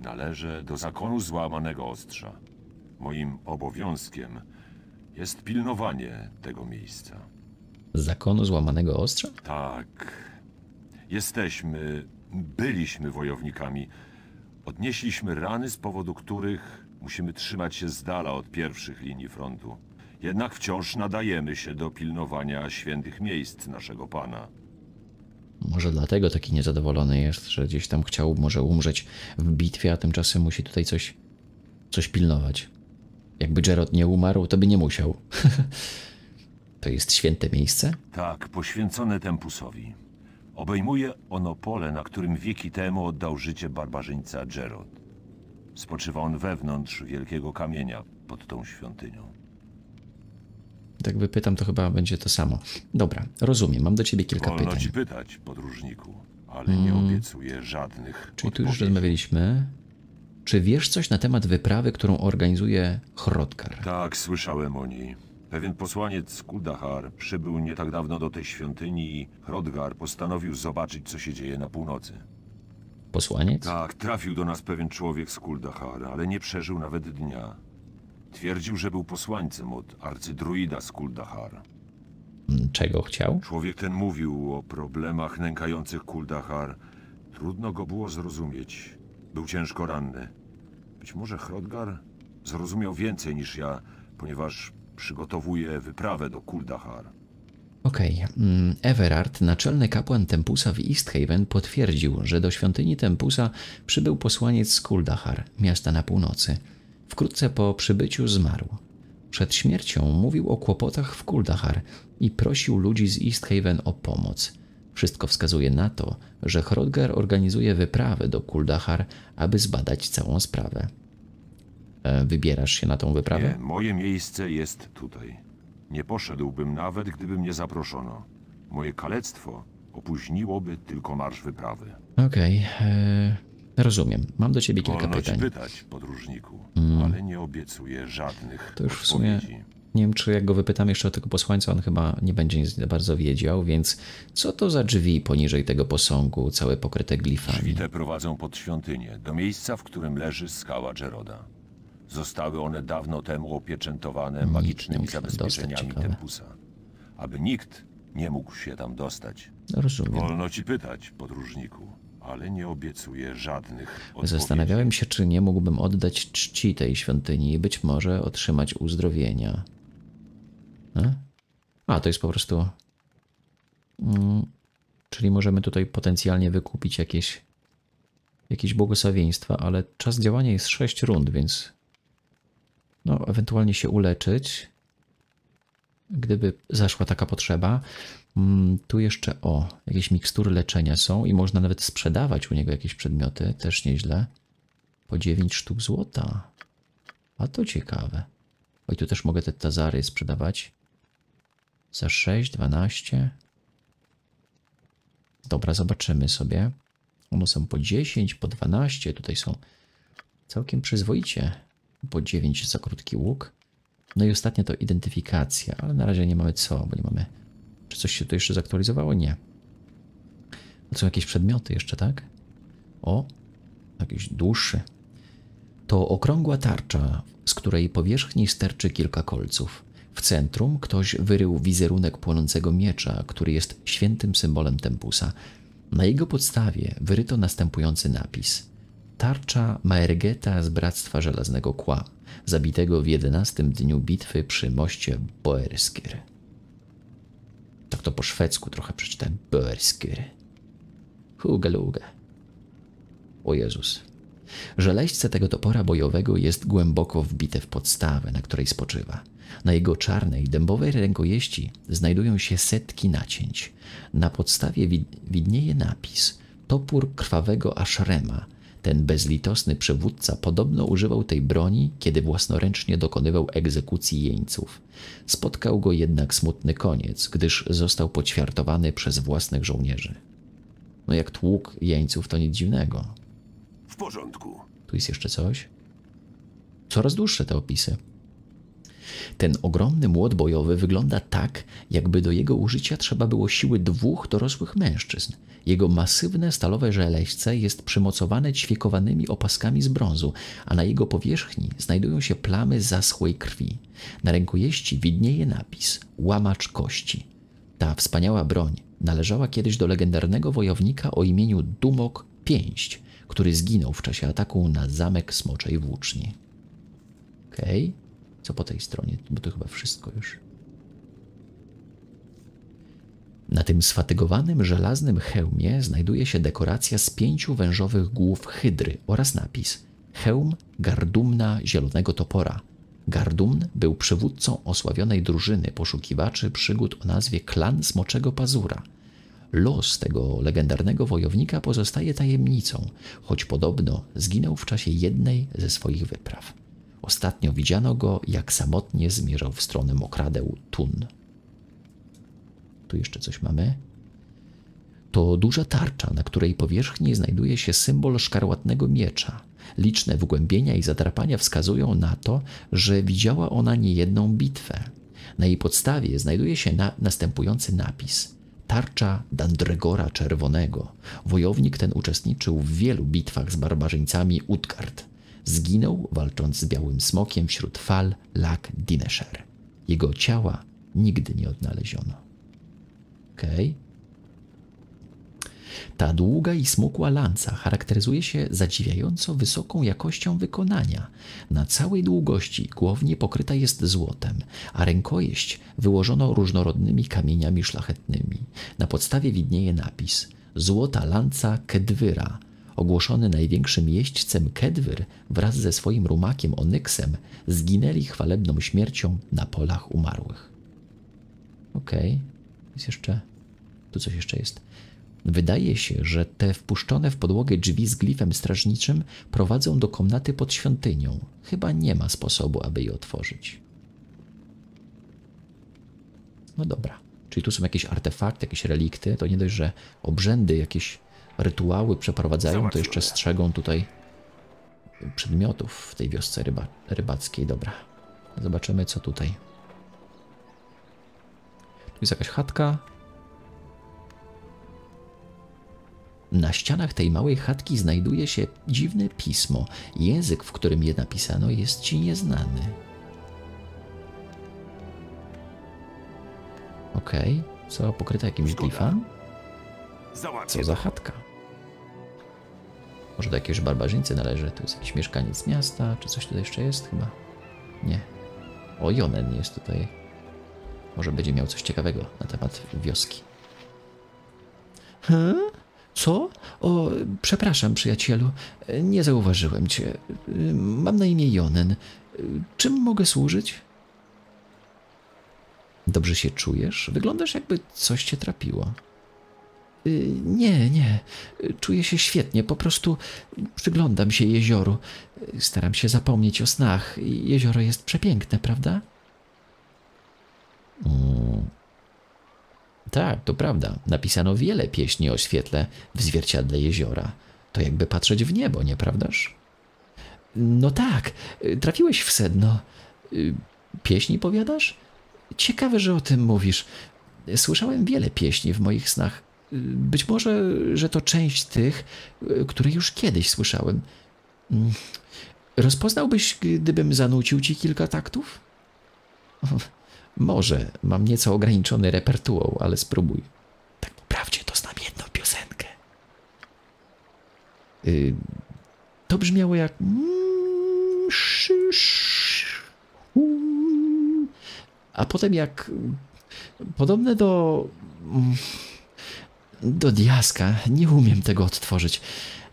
Należę do zakonu złamanego ostrza. Moim obowiązkiem jest pilnowanie tego miejsca. Zakonu złamanego ostrza? Tak. Jesteśmy, byliśmy wojownikami. Odnieśliśmy rany, z powodu których musimy trzymać się z dala od pierwszych linii frontu. Jednak wciąż nadajemy się do pilnowania świętych miejsc naszego Pana. Może dlatego taki niezadowolony jest, że gdzieś tam chciał może umrzeć w bitwie, a tymczasem musi tutaj coś, coś pilnować. Jakby Gerard nie umarł, to by nie musiał. to jest święte miejsce? Tak, poświęcone Tempusowi. Obejmuje ono pole, na którym wieki temu oddał życie barbarzyńca Gerod. Spoczywa on wewnątrz wielkiego kamienia pod tą świątynią. Tak wypytam, to chyba będzie to samo. Dobra, rozumiem, mam do ciebie kilka Wolno pytań. ci pytać, podróżniku, ale nie obiecuję żadnych Czyli tu już odpowiedzi. rozmawialiśmy. Czy wiesz coś na temat wyprawy, którą organizuje Hrodkar? Tak, słyszałem o niej. Pewien posłaniec z Kuldahar przybył nie tak dawno do tej świątyni i Hrodgar postanowił zobaczyć, co się dzieje na północy. Posłaniec? Tak, trafił do nas pewien człowiek z Kuldahar, ale nie przeżył nawet dnia. Twierdził, że był posłańcem od arcydruida z Kuldahar. Mm, Czego chciał? Człowiek ten mówił o problemach nękających Kuldahar. Trudno go było zrozumieć. Był ciężko ranny. Być może Hrodgar zrozumiał więcej niż ja, ponieważ przygotowuje wyprawę do Kuldahar. Okej. mm, Everard, naczelny kapłan Tempusa w Easthaven, potwierdził, że do świątyni Tempusa przybył posłaniec z Kuldahar, miasta na północy. Wkrótce po przybyciu zmarł. Przed śmiercią mówił o kłopotach w Kuldahar i prosił ludzi z Easthaven o pomoc. Wszystko wskazuje na to, że Hrodgar organizuje wyprawę do Kuldahar, aby zbadać całą sprawę. E, Wybierasz się na tą wyprawę? Nie, moje miejsce jest tutaj. Nie poszedłbym nawet, gdyby mnie zaproszono. Moje kalectwo opóźniłoby tylko marsz wyprawy. Okej, e, rozumiem. Mam do ciebie kilka Wolno pytań. Mm. pytać, podróżniku, ale nie obiecuję żadnych To już w sumie odpowiedzi. Nie wiem, czy jak go wypytam jeszcze o tego posłańca, on chyba nie będzie nic bardzo wiedział, więc co to za drzwi poniżej tego posągu, całe pokryte glifami? Drzwi te prowadzą pod świątynię, do miejsca, w którym leży skała Jeroda. Zostały one dawno temu opieczętowane magicznymi można dostać, zabezpieczeniami. Tempusa, aby nikt nie mógł się tam dostać. Rozumiem. Wolno ci pytać, podróżniku, ale nie obiecuję żadnych odpowiedzi. Zastanawiałem się, czy nie mógłbym oddać czci tej świątyni i być może otrzymać uzdrowienia. E? A, to jest po prostu. Mm, czyli możemy tutaj potencjalnie wykupić jakieś, jakieś błogosławieństwa, ale czas działania jest 6 rund, więc. No, ewentualnie się uleczyć, gdyby zaszła taka potrzeba. Mm, Tu jeszcze o, jakieś mikstury leczenia są i można nawet sprzedawać u niego jakieś przedmioty, też nieźle. Po 9 sztuk złota. A to ciekawe. Oj, tu też mogę te tazary sprzedawać. Za 6, 12. Dobra, zobaczymy sobie. One są po 10, po 12. Tutaj są całkiem przyzwoicie. Po 9 za krótki łuk. No i ostatnia to identyfikacja, ale na razie nie mamy co, bo nie mamy. Czy coś się tu jeszcze zaktualizowało? Nie. To są jakieś przedmioty jeszcze, tak? O, jakiś dłuższy. To okrągła tarcza, z której powierzchni sterczy kilka kolców. W centrum ktoś wyrył wizerunek płonącego miecza, który jest świętym symbolem Tempusa. Na jego podstawie wyryto następujący napis. Tarcza Maergeta z Bractwa Żelaznego Kła, zabitego w jedenastym dniu bitwy przy moście Boerskir. Tak to po szwedzku trochę przeczytałem. Boerskir. Hugaluga. O Jezus. Żeleźce tego topora bojowego jest głęboko wbite w podstawę, na której spoczywa. Na jego czarnej, dębowej rękojeści znajdują się setki nacięć. Na podstawie wid widnieje napis Topór krwawego Ashrema. Ten bezlitosny przywódca podobno używał tej broni, kiedy własnoręcznie dokonywał egzekucji jeńców. Spotkał go jednak smutny koniec, gdyż został poćwiartowany przez własnych żołnierzy. No jak tłuk jeńców to nic dziwnego. Porządku. Tu jest jeszcze coś. Coraz dłuższe te opisy. Ten ogromny młot bojowy wygląda tak, jakby do jego użycia trzeba było siły dwóch dorosłych mężczyzn. Jego masywne stalowe żeleźce jest przymocowane ćwiekowanymi opaskami z brązu, a na jego powierzchni znajdują się plamy zaschłej krwi. Na rękojeści widnieje napis łamacz kości. Ta wspaniała broń należała kiedyś do legendarnego wojownika o imieniu Dumok Pięść, który zginął w czasie ataku na zamek Smoczej Włóczni. Okej, okay. co po tej stronie? Bo to chyba wszystko już. Na tym sfatygowanym żelaznym hełmie znajduje się dekoracja z pięciu wężowych głów hydry oraz napis Hełm Gardumna Zielonego Topora. Gardumn był przywódcą osławionej drużyny poszukiwaczy przygód o nazwie Klan Smoczego Pazura. Los tego legendarnego wojownika pozostaje tajemnicą, choć podobno zginął w czasie jednej ze swoich wypraw. Ostatnio widziano go, jak samotnie zmierzał w stronę mokradeł Tun. Tu jeszcze coś mamy. To duża tarcza, na której powierzchni znajduje się symbol szkarłatnego miecza. Liczne wgłębienia i zadrapania wskazują na to, że widziała ona niejedną bitwę. Na jej podstawie znajduje się na następujący napis: Tarcza Dandregora Czerwonego. Wojownik ten uczestniczył w wielu bitwach z barbarzyńcami Utgard. Zginął walcząc z białym smokiem wśród fal Lak Dinesher. Jego ciała nigdy nie odnaleziono. Okej. Okay. Ta długa i smukła lanca charakteryzuje się zadziwiająco wysoką jakością wykonania. Na całej długości głownie pokryta jest złotem, a rękojeść wyłożono różnorodnymi kamieniami szlachetnymi. Na podstawie widnieje napis Złota lanca Kedwyra, ogłoszony największym jeźdźcem Kedwyr wraz ze swoim rumakiem Onyksem, zginęli chwalebną śmiercią na polach umarłych. Okej, okay. jest jeszcze. Tu coś jeszcze jest. Wydaje się, że te wpuszczone w podłogę drzwi z glifem strażniczym prowadzą do komnaty pod świątynią. Chyba nie ma sposobu, aby je otworzyć. No dobra. Czyli tu są jakieś artefakty, jakieś relikty. To nie dość, że obrzędy, jakieś rytuały przeprowadzają, to jeszcze strzegą tutaj przedmiotów w tej wiosce ryba, rybackiej. Dobra. Zobaczymy, co tutaj. Tu jest jakaś chatka. Na ścianach tej małej chatki znajduje się dziwne pismo. Język, w którym je napisano, jest ci nieznany. Okej, okay. co pokryta jakimś glifem? Co za chatka? Może do jakiegoś barbarzyńcy należy? To jest jakiś mieszkaniec miasta, czy coś tutaj jeszcze jest? Chyba nie. O, Jonen jest tutaj. Może będzie miał coś ciekawego na temat wioski. Hmm? Co? O, przepraszam, przyjacielu, nie zauważyłem cię. Mam na imię Jonen. Czym mogę służyć? Dobrze się czujesz? Wyglądasz, jakby coś cię trapiło. Y, Nie, nie. Czuję się świetnie. Po prostu przyglądam się jezioru. Staram się zapomnieć o snach. Jezioro jest przepiękne, prawda? Mm. Tak, to prawda. Napisano wiele pieśni o świetle w zwierciadle jeziora. To jakby patrzeć w niebo, nieprawdaż? No tak, trafiłeś w sedno. Pieśni powiadasz? Ciekawe, że o tym mówisz. Słyszałem wiele pieśni w moich snach. Być może, że to część tych, które już kiedyś słyszałem. Rozpoznałbyś, gdybym zanucił ci kilka taktów? Może, mam nieco ograniczony repertuar, ale spróbuj. Tak po prawdzie to znam jedną piosenkę. Y, to brzmiało jak. A potem jak. Podobne do. Do diaska. Nie umiem tego odtworzyć.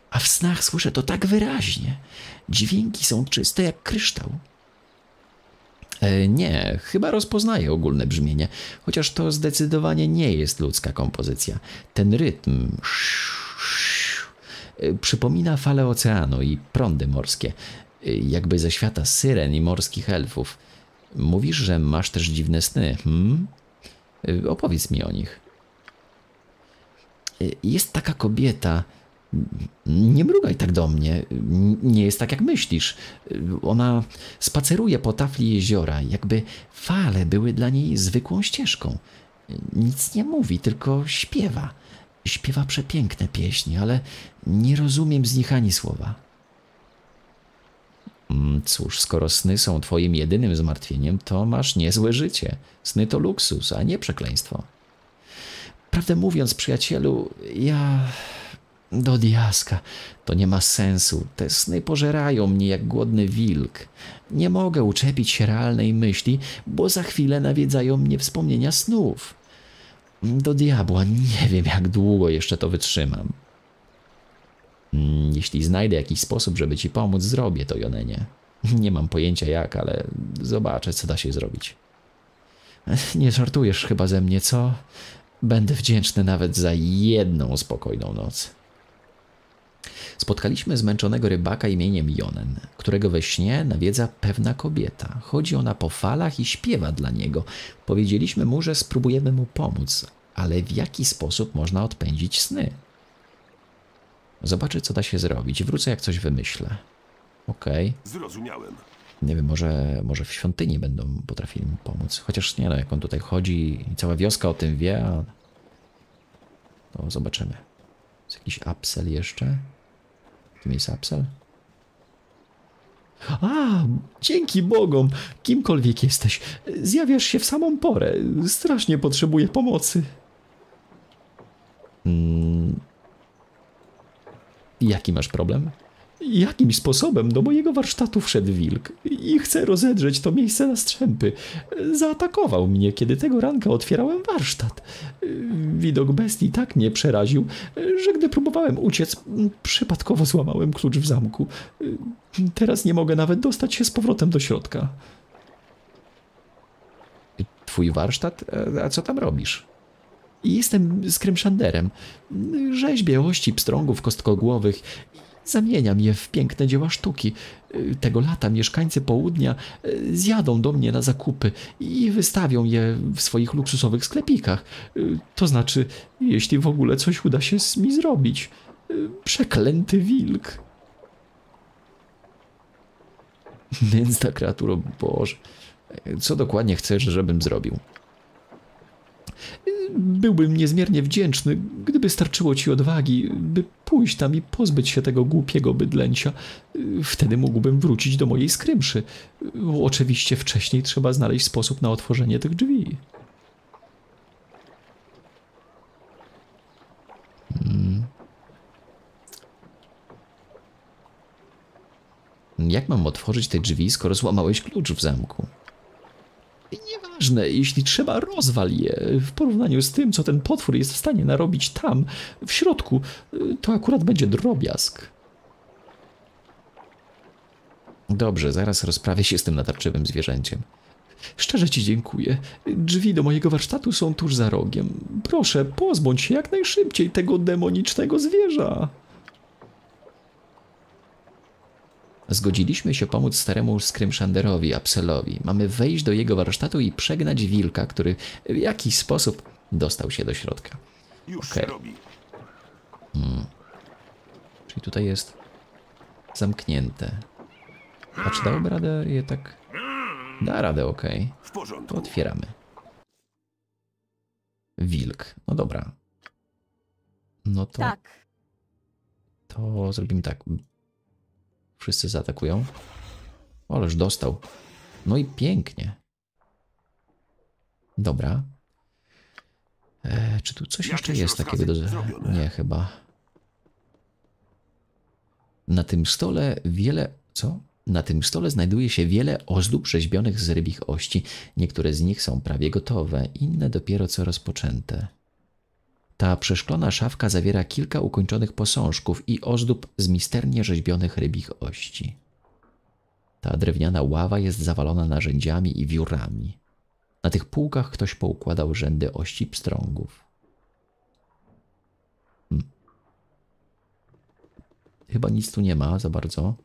A w snach słyszę to tak wyraźnie. Dźwięki są czyste jak kryształ. E, Nie, chyba rozpoznaję ogólne brzmienie, chociaż to zdecydowanie nie jest ludzka kompozycja. Ten rytm e, przypomina fale oceanu i prądy morskie, e, jakby ze świata syren i morskich elfów. Mówisz, że masz też dziwne sny, hmm? Opowiedz mi o nich. Jest taka kobieta. Nie mrugaj tak do mnie. Nie jest tak, jak myślisz. Ona spaceruje po tafli jeziora, jakby fale były dla niej zwykłą ścieżką. Nic nie mówi, tylko śpiewa. Śpiewa przepiękne pieśni, ale nie rozumiem z nich ani słowa. Mm, Cóż, skoro sny są twoim jedynym zmartwieniem, to masz niezłe życie. Sny to luksus, a nie przekleństwo. Prawdę mówiąc, przyjacielu, ja. Do diaska, to nie ma sensu. Te sny pożerają mnie jak głodny wilk. Nie mogę uczepić się realnej myśli, bo za chwilę nawiedzają mnie wspomnienia snów. Do diabła, nie wiem jak długo jeszcze to wytrzymam. Mm, Jeśli znajdę jakiś sposób, żeby ci pomóc, zrobię to, Jonenie. Nie mam pojęcia jak, ale zobaczę, co da się zrobić. Nie żartujesz chyba ze mnie, co? Będę wdzięczny nawet za jedną spokojną noc. Spotkaliśmy zmęczonego rybaka imieniem Jonen, którego we śnie nawiedza pewna kobieta. Chodzi ona po falach i śpiewa dla niego. Powiedzieliśmy mu, że spróbujemy mu pomóc, ale w jaki sposób można odpędzić sny? Zobaczę, co da się zrobić. Wrócę, jak coś wymyślę. Okej. Zrozumiałem. Nie wiem, może, może w świątyni będą potrafili mu pomóc. Chociaż nie no, jak on tutaj chodzi i cała wioska o tym wie, a... to zobaczymy. Jest jakiś upsell jeszcze? Kim jest? A, dzięki Bogom, kimkolwiek jesteś, zjawiasz się w samą porę. Strasznie potrzebuję pomocy. Mm. Jaki masz problem? Jakimś sposobem do mojego warsztatu wszedł wilk i chce rozedrzeć to miejsce na strzępy. Zaatakował mnie, kiedy tego ranka otwierałem warsztat. Widok bestii tak mnie przeraził, że gdy próbowałem uciec, przypadkowo złamałem klucz w zamku. Teraz nie mogę nawet dostać się z powrotem do środka. Twój warsztat? A co tam robisz? Jestem skrymszanderem. Rzeźbię ości pstrągów kostkogłowych. Zamieniam je w piękne dzieła sztuki. Tego lata mieszkańcy południa zjadą do mnie na zakupy i wystawią je w swoich luksusowych sklepikach. To znaczy, jeśli w ogóle coś uda się z mi zrobić. Przeklęty wilk. Więc ta kreatura, Boże, co dokładnie chcesz, żebym zrobił? Byłbym niezmiernie wdzięczny, gdyby starczyło ci odwagi, by pójść tam i pozbyć się tego głupiego bydlęcia. Wtedy mógłbym wrócić do mojej skrymszy. Oczywiście wcześniej trzeba znaleźć sposób na otworzenie tych drzwi. Hmm. Jak mam otworzyć te drzwi, skoro złamałeś klucz w zamku? Nieważne, jeśli trzeba, rozwal je. W porównaniu z tym, co ten potwór jest w stanie narobić tam, w środku, to akurat będzie drobiazg. Dobrze, zaraz rozprawię się z tym natarczywym zwierzęciem. Szczerze ci dziękuję. Drzwi do mojego warsztatu są tuż za rogiem. Proszę, pozbądź się jak najszybciej tego demonicznego zwierza. Zgodziliśmy się pomóc staremu Skrymshanderowi, Apselowi. Mamy wejść do jego warsztatu i przegnać wilka, który w jakiś sposób dostał się do środka. Już się robi. Czyli tutaj jest zamknięte. A czy dałoby radę je tak... Da radę, okej. W To porządku. otwieramy. Wilk. No dobra. No to, Tak. to zrobimy tak. Wszyscy zaatakują. Ależ dostał. No i pięknie. Dobra. E, czy tu coś jeszcze jest takiego do... Nie, chyba. Na tym stole wiele... Co? Na tym stole znajduje się wiele ozdób rzeźbionych z rybich ości. Niektóre z nich są prawie gotowe, inne dopiero co rozpoczęte. Ta przeszklona szafka zawiera kilka ukończonych posążków i ozdób z misternie rzeźbionych rybich ości. Ta drewniana ława jest zawalona narzędziami i wiórami. Na tych półkach ktoś poukładał rzędy ości pstrągów. Hmm. Chyba nic tu nie ma za bardzo.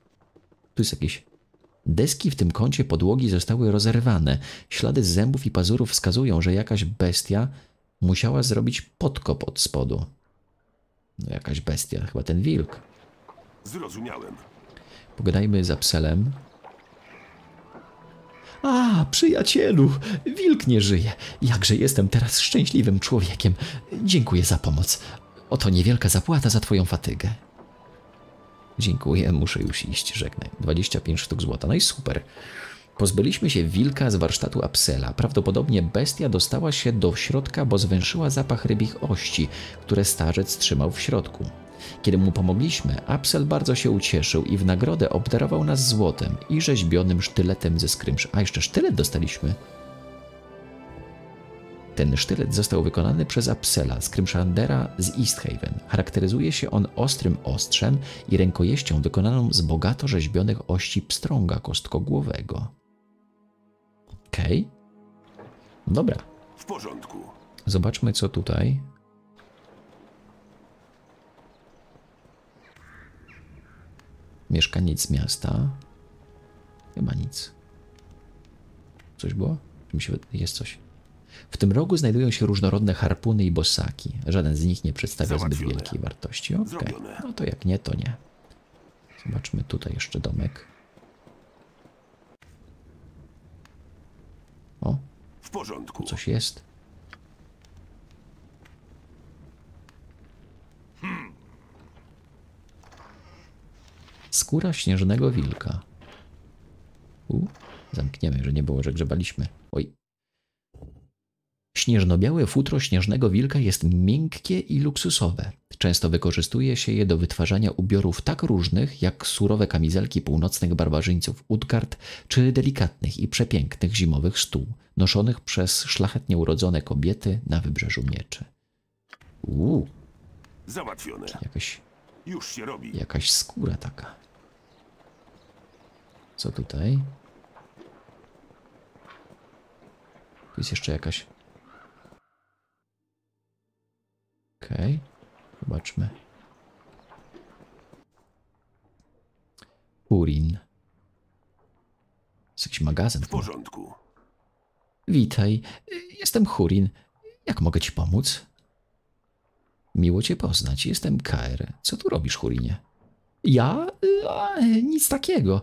Tu jest jakieś. Deski w tym kącie podłogi zostały rozerwane. Ślady zębów i pazurów wskazują, że jakaś bestia musiała zrobić podkop od spodu. No jakaś bestia, chyba ten wilk. Zrozumiałem. Pogadajmy z Apselem. A, przyjacielu, wilk nie żyje. Jakże jestem teraz szczęśliwym człowiekiem. Dziękuję za pomoc. Oto niewielka zapłata za twoją fatygę. Dziękuję, muszę już iść, żegnaj. 25 sztuk złota, no i super. Pozbyliśmy się wilka z warsztatu Apsela. Prawdopodobnie bestia dostała się do środka, bo zwęszyła zapach rybich ości, które starzec trzymał w środku. Kiedy mu pomogliśmy, Apsel bardzo się ucieszył i w nagrodę obdarował nas złotem i rzeźbionym sztyletem ze skrymsz. A jeszcze sztylet dostaliśmy. Ten sztylet został wykonany przez Apsela, skrymshandera z Easthaven. Charakteryzuje się on ostrym ostrzem i rękojeścią wykonaną z bogato rzeźbionych ości pstrąga kostkogłowego. Okej. Dobra. W porządku. Zobaczmy, co tutaj. Mieszkaniec miasta. Chyba nic. Coś było? Czy mi się wyda- Jest coś. W tym rogu znajdują się różnorodne harpuny i bosaki. Żaden z nich nie przedstawia zbyt wielkiej wartości. Okej. Zrobione. No to jak nie, to nie. Zobaczmy tutaj jeszcze domek. O, W porządku. coś jest. Skóra śnieżnego wilka. U, zamkniemy, że nie było, że grzebaliśmy. Oj. Śnieżno-białe futro śnieżnego wilka jest miękkie i luksusowe. Często wykorzystuje się je do wytwarzania ubiorów tak różnych, jak surowe kamizelki północnych barbarzyńców Utgard, czy delikatnych i przepięknych zimowych stół, noszonych przez szlachetnie urodzone kobiety na wybrzeżu mieczy. Uuu, Załatwione. jakaś Już się robi. Jakaś skóra taka. Co tutaj? Tu jest jeszcze jakaś. Okej, zobaczmy. Urin. Jest jakiś magazyn. W porządku. Witaj, jestem Hurin. Jak mogę ci pomóc? Miło cię poznać, jestem KR. Co tu robisz, Hurinie? Ja? A, nic takiego.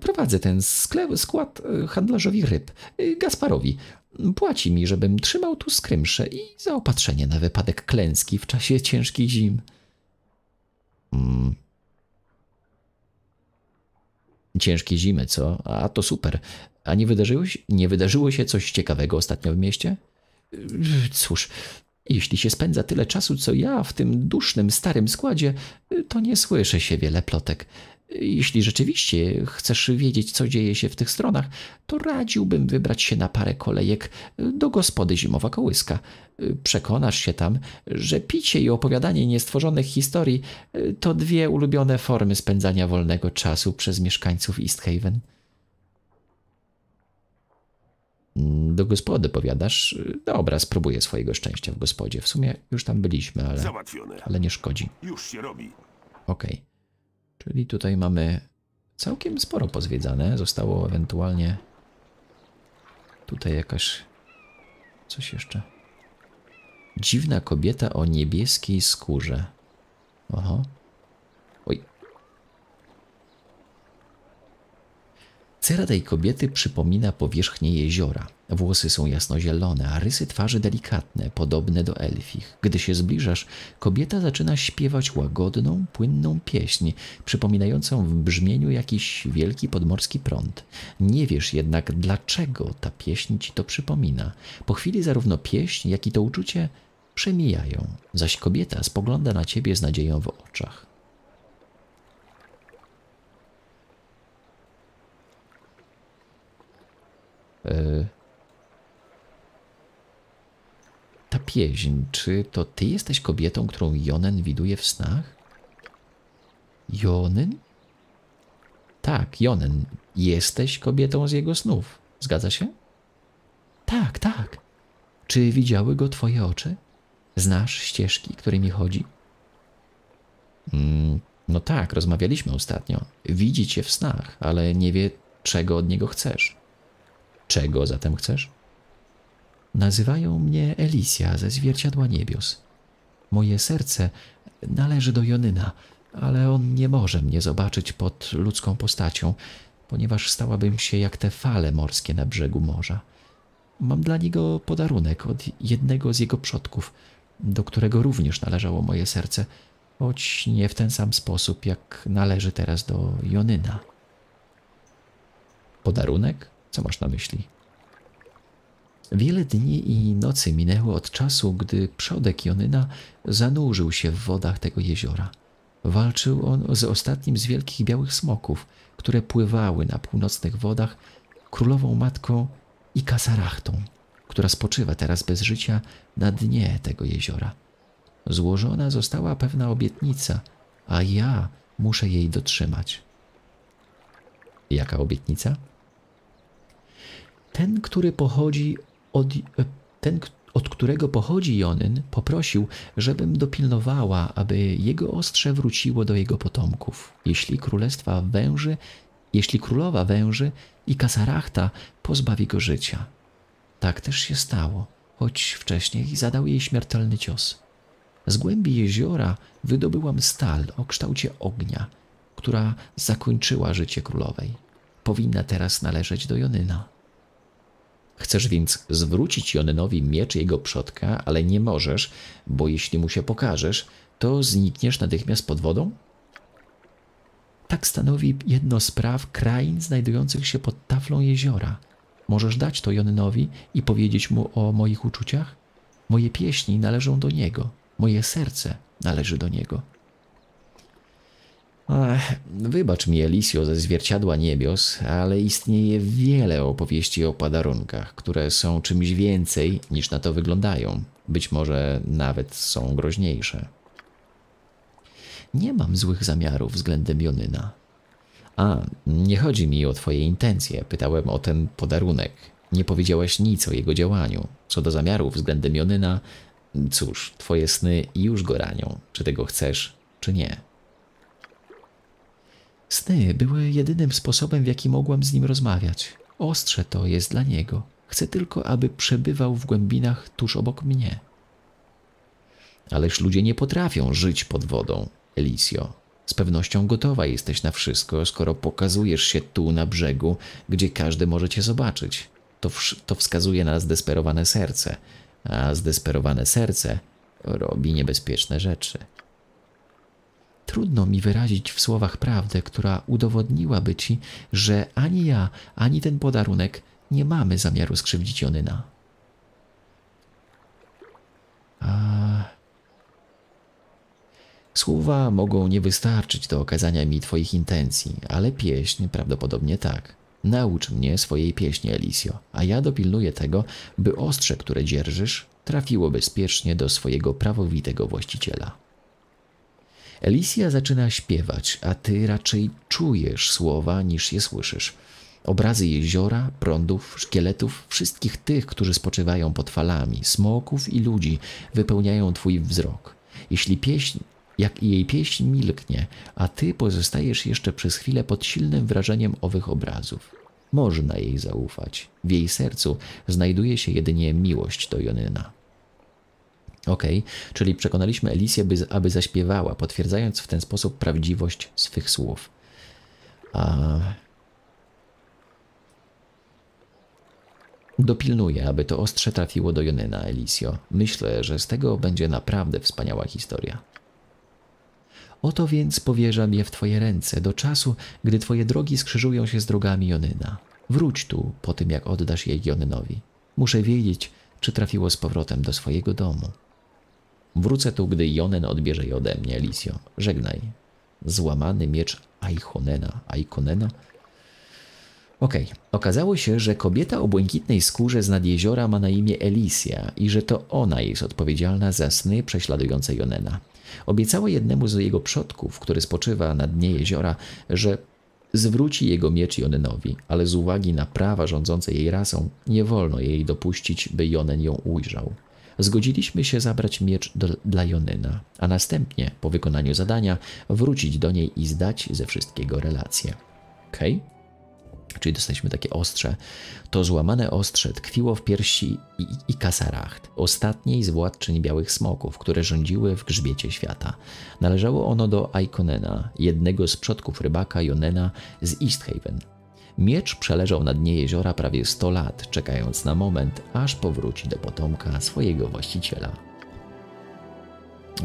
Prowadzę ten sklep, skład handlarzowi ryb, Gasparowi. Płaci mi, żebym trzymał tu skrymsze i zaopatrzenie na wypadek klęski w czasie ciężkich zim. Mm. Ciężkie zimy, co? A to super. A nie wydarzyło się, nie wydarzyło się coś ciekawego ostatnio w mieście? Cóż, jeśli się spędza tyle czasu, co ja w tym dusznym, starym składzie, to nie słyszy się wiele plotek. Jeśli rzeczywiście chcesz wiedzieć, co dzieje się w tych stronach, to radziłbym wybrać się na parę kolejek do gospody Zimowa Kołyska. Przekonasz się tam, że picie i opowiadanie niestworzonych historii y, to dwie ulubione formy spędzania wolnego czasu przez mieszkańców East Haven. Do gospody powiadasz? Dobra, spróbuję swojego szczęścia w gospodzie. W sumie już tam byliśmy, ale, Załatwione. ale nie szkodzi. Już się robi. Okej. Czyli tutaj mamy całkiem sporo pozwiedzane. Zostało ewentualnie tutaj jakaś. Coś jeszcze. Dziwna kobieta o niebieskiej skórze. Oho. Cera tej kobiety przypomina powierzchnię jeziora. Włosy są jasnozielone, a rysy twarzy delikatne, podobne do elfich. Gdy się zbliżasz, kobieta zaczyna śpiewać łagodną, płynną pieśń, przypominającą w brzmieniu jakiś wielki podmorski prąd. Nie wiesz jednak, dlaczego ta pieśń ci to przypomina. Po chwili zarówno pieśń, jak i to uczucie przemijają, zaś kobieta spogląda na ciebie z nadzieją w oczach. Ta pieśń, czy to ty jesteś kobietą, którą Jonen widuje w snach? Jonen? Tak, Jonen. Jesteś kobietą z jego snów. Zgadza się? Tak, tak. Czy widziały go twoje oczy? Znasz ścieżki, którymi chodzi? Mm, no tak, rozmawialiśmy ostatnio. Widzi cię w snach, ale nie wie, czego od niego chcesz. Czego zatem chcesz? Nazywają mnie Elisja ze zwierciadła niebios. Moje serce należy do Jonyna, ale on nie może mnie zobaczyć pod ludzką postacią, ponieważ stałabym się jak te fale morskie na brzegu morza. Mam dla niego podarunek od jednego z jego przodków, do którego również należało moje serce, choć nie w ten sam sposób, jak należy teraz do Jonyna. Podarunek? Co masz na myśli? Wiele dni i nocy minęło od czasu, gdy przodek Jonyna zanurzył się w wodach tego jeziora. Walczył on z ostatnim z wielkich białych smoków, które pływały na północnych wodach królową matką i kasarachtą, która spoczywa teraz bez życia na dnie tego jeziora. Złożona została pewna obietnica, a ja muszę jej dotrzymać. Jaka obietnica? Ten, który pochodzi od, ten, od którego pochodzi Jonyn, poprosił, żebym dopilnowała, aby jego ostrze wróciło do jego potomków. Jeśli królestwa węży, jeśli królowa węży i kasarachta pozbawi go życia. Tak też się stało, choć wcześniej zadał jej śmiertelny cios. Z głębi jeziora wydobyłam stal o kształcie ognia, która zakończyła życie królowej. Powinna teraz należeć do Jonyna. Chcesz więc zwrócić Jonynowi miecz jego przodka, ale nie możesz, bo jeśli mu się pokażesz, to znikniesz natychmiast pod wodą? Tak stanowi jedno z praw krain znajdujących się pod taflą jeziora. Możesz dać to Jonynowi i powiedzieć mu o moich uczuciach? Moje pieśni należą do niego, moje serce należy do niego. Ech, wybacz mi, Elisio, ze zwierciadła niebios, ale istnieje wiele opowieści o padarunkach, które są czymś więcej niż na to wyglądają. Być może nawet są groźniejsze. Nie mam złych zamiarów względem Jonyna. A, nie chodzi mi o twoje intencje. Pytałem o ten podarunek. Nie powiedziałaś nic o jego działaniu. Co do zamiarów względem Jonyna, cóż, twoje sny już go ranią. Czy tego chcesz, czy nie. Sny były jedynym sposobem, w jaki mogłam z nim rozmawiać. Ostrze to jest dla niego. Chcę tylko, aby przebywał w głębinach tuż obok mnie. Ależ ludzie nie potrafią żyć pod wodą, Elisio. Z pewnością gotowa jesteś na wszystko, skoro pokazujesz się tu na brzegu, gdzie każdy może cię zobaczyć. To, to wskazuje na zdesperowane serce, a zdesperowane serce robi niebezpieczne rzeczy. Trudno mi wyrazić w słowach prawdę, która udowodniłaby ci, że ani ja, ani ten podarunek nie mamy zamiaru skrzywdzić Jonyna. A... Słowa mogą nie wystarczyć do okazania mi Twoich intencji, ale pieśń prawdopodobnie tak. Naucz mnie swojej pieśni, Elisio, a ja dopilnuję tego, by ostrze, które dzierżysz, trafiło bezpiecznie do swojego prawowitego właściciela. Elisja zaczyna śpiewać, a ty raczej czujesz słowa niż je słyszysz. Obrazy jeziora, prądów, szkieletów, wszystkich tych, którzy spoczywają pod falami, smoków i ludzi, wypełniają twój wzrok. Jeśli pieśń, jak i jej pieśń milknie, a ty pozostajesz jeszcze przez chwilę pod silnym wrażeniem owych obrazów. Można jej zaufać. W jej sercu znajduje się jedynie miłość do Jonyna. Okej, czyli przekonaliśmy Elisję, by, aby zaśpiewała, potwierdzając w ten sposób prawdziwość swych słów. A... Dopilnuję, aby to ostrze trafiło do Jonyna, Elisio. Myślę, że z tego będzie naprawdę wspaniała historia. Oto więc powierzam je w Twoje ręce do czasu, gdy Twoje drogi skrzyżują się z drogami Jonyna. Wróć tu po tym, jak oddasz je Jonynowi. Muszę wiedzieć, czy trafiło z powrotem do swojego domu. Wrócę tu, gdy Jonen odbierze je ode mnie, Elisio. Żegnaj. Złamany miecz Aikonena. Aikonena? Okej. Okazało się, że kobieta o błękitnej skórze z nad jeziora ma na imię Elisja i że to ona jest odpowiedzialna za sny prześladujące Jonena. Obiecała jednemu z jego przodków, który spoczywa na dnie jeziora, że zwróci jego miecz Jonenowi, ale z uwagi na prawa rządzące jej rasą nie wolno jej dopuścić, by Jonen ją ujrzał. Zgodziliśmy się zabrać miecz do, dla Jonyna, a następnie, po wykonaniu zadania, wrócić do niej i zdać ze wszystkiego relacje. Okej? Okay? czyli dostaliśmy takie ostrze, to złamane ostrze tkwiło w piersi I Ikasaracht, ostatniej z władczyń białych smoków, które rządziły w grzbiecie świata. Należało ono do Aikonena, jednego z przodków rybaka Jonena z Easthaven. Miecz przeleżał na dnie jeziora prawie 100 lat, czekając na moment, aż powróci do potomka swojego właściciela.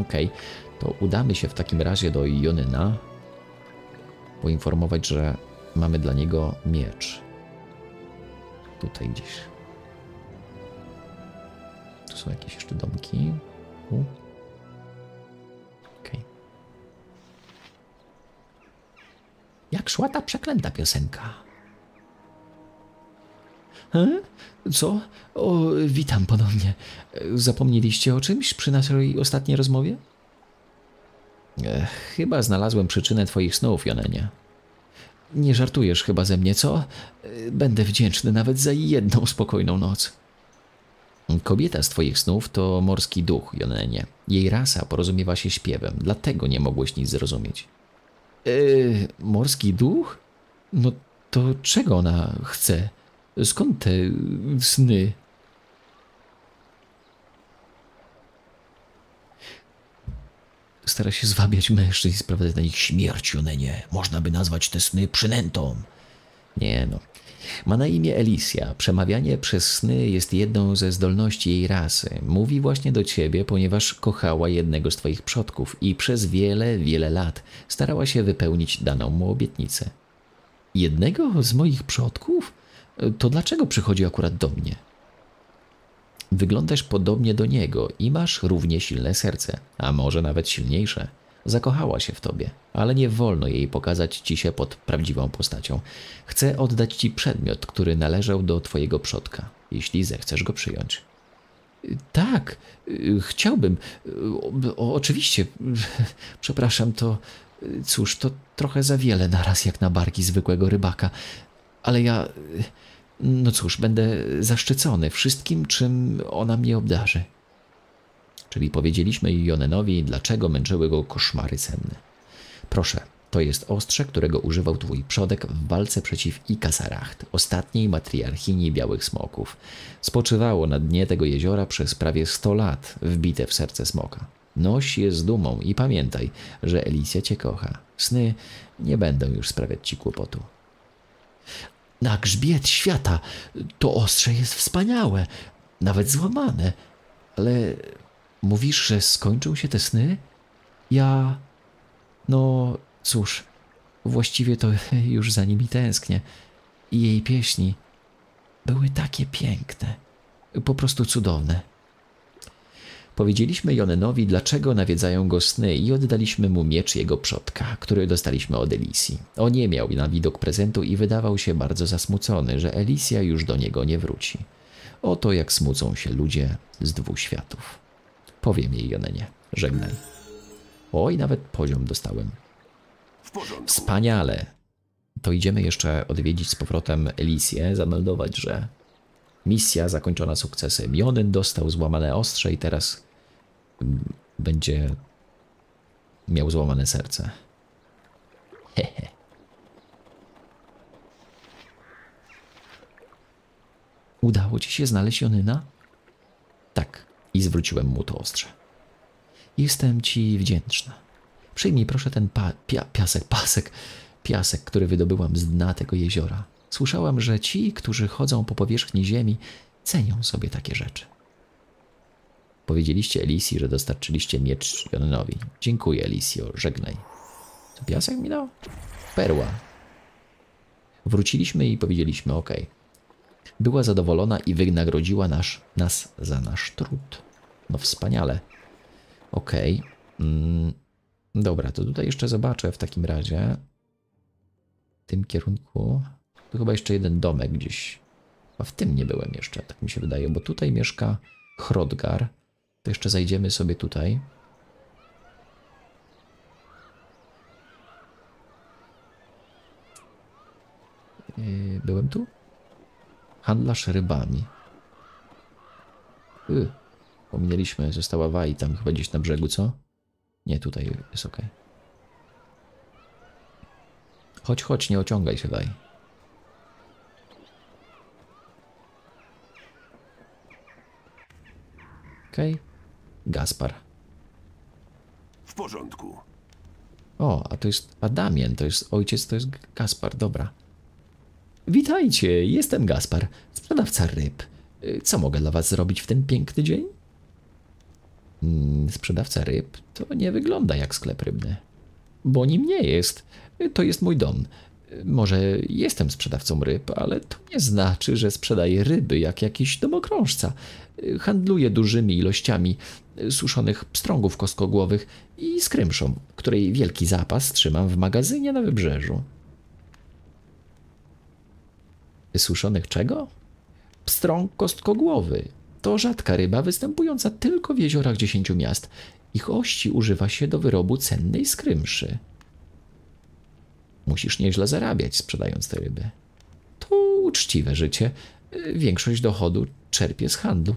Okej, okay, to udamy się w takim razie do Jonyna, poinformować, że mamy dla niego miecz. Tutaj gdzieś. Tu są jakieś jeszcze domki. U. Jak szła ta przeklęta piosenka? He? Co? O, witam ponownie. Zapomnieliście o czymś przy naszej ostatniej rozmowie? E, chyba znalazłem przyczynę twoich snów, Jonenie. Nie żartujesz chyba ze mnie, co? Będę wdzięczny nawet za jedną spokojną noc. Kobieta z twoich snów to morski duch, Jonenie. Jej rasa porozumiewa się śpiewem, dlatego nie mogłeś nic zrozumieć. Morski duch? No to czego ona chce? Skąd te sny? Stara się zwabiać mężczyzn i sprawdzać na nich śmierć, Jonenie. Można by nazwać te sny przynętą. Nie no. Ma na imię Elisja. Przemawianie przez sny jest jedną ze zdolności jej rasy. Mówi właśnie do ciebie, ponieważ kochała jednego z twoich przodków i przez wiele, wiele lat starała się wypełnić daną mu obietnicę. Jednego z moich przodków? To dlaczego przychodzi akurat do mnie? Wyglądasz podobnie do niego i masz równie silne serce, a może nawet silniejsze. Zakochała się w tobie, ale nie wolno jej pokazać ci się pod prawdziwą postacią. Chcę oddać ci przedmiot, który należał do twojego przodka, jeśli zechcesz go przyjąć. Tak, chciałbym. O, oczywiście. Przepraszam, to. Cóż, to trochę za wiele naraz jak na barki zwykłego rybaka. Ale ja. No cóż, będę zaszczycony wszystkim, czym ona mnie obdarzy. Czyli powiedzieliśmy Jonenowi, dlaczego męczyły go koszmary senne. Proszę, to jest ostrze, którego używał twój przodek w walce przeciw Ikasaracht, ostatniej matriarchini białych smoków. Spoczywało na dnie tego jeziora przez prawie sto lat, wbite w serce smoka. Noś je z dumą i pamiętaj, że Elisja cię kocha. Sny nie będą już sprawiać ci kłopotu na grzbiet świata. To ostrze jest wspaniałe, nawet złamane. Ale mówisz, że skończył się te sny? Ja. No cóż, właściwie to już za nimi tęsknię. I jej pieśni były takie piękne, po prostu cudowne. Powiedzieliśmy Jonenowi, dlaczego nawiedzają go sny i oddaliśmy mu miecz jego przodka, który dostaliśmy od Elisji. On nie miał na widok prezentu i wydawał się bardzo zasmucony, że Elisja już do niego nie wróci. Oto jak smucą się ludzie z dwóch światów. Powiem jej, Jonenie, żegnaj. Oj, nawet poziom dostałem. Wspaniale. to idziemy jeszcze odwiedzić z powrotem Elisję, zameldować, że misja zakończona sukcesem. Jonyn dostał złamane ostrze i teraz mm, będzie miał złamane serce. Hehe. Udało ci się znaleźć Jonyna? Tak, i zwróciłem mu to ostrze. Jestem ci wdzięczna. Przyjmij proszę ten pa, pia, piasek, pasek, piasek, który wydobyłam z dna tego jeziora. Słyszałam, że ci, którzy chodzą po powierzchni ziemi, cenią sobie takie rzeczy. Powiedzieliście Elisji, że dostarczyliście miecz Jonowi. Dziękuję, Elisjo, żegnaj. Co piasek mi dał? Perła. Wróciliśmy i powiedzieliśmy OK. Była zadowolona i wynagrodziła nasz, nas za nasz trud. No wspaniale. Okej. Mm, dobra, to tutaj jeszcze zobaczę w takim razie. W tym kierunku. Tu chyba jeszcze jeden domek gdzieś. A w tym nie byłem jeszcze, tak mi się wydaje, bo tutaj mieszka Hrodgar. To jeszcze zajdziemy sobie tutaj. Yy, Byłem tu? Handlarz rybami. Y, pominęliśmy, została Wai tam chyba gdzieś na brzegu, co? Nie, tutaj jest ok. Chodź, chodź, nie ociągaj się, Wai. Okej. Gaspar. W porządku. O, a to jest Adamien, to jest ojciec, to jest Gaspar, dobra. Witajcie, jestem Gaspar, sprzedawca ryb. Y, Co mogę dla was zrobić w ten piękny dzień? Mm, Sprzedawca ryb to nie wygląda jak sklep rybny. Bo nim nie jest. Y, To jest mój dom. Może jestem sprzedawcą ryb, ale to nie znaczy, że sprzedaję ryby jak jakiś domokrążca. Handluję dużymi ilościami suszonych pstrągów kostkogłowych i skrymszą, której wielki zapas trzymam w magazynie na wybrzeżu. Suszonych czego? Pstrąg kostkogłowy. To rzadka ryba występująca tylko w jeziorach dziesięciu miast. Ich ości używa się do wyrobu cennej skrymszy. Musisz nieźle zarabiać, sprzedając te ryby. To uczciwe życie. Y, Większość dochodu czerpię z handlu.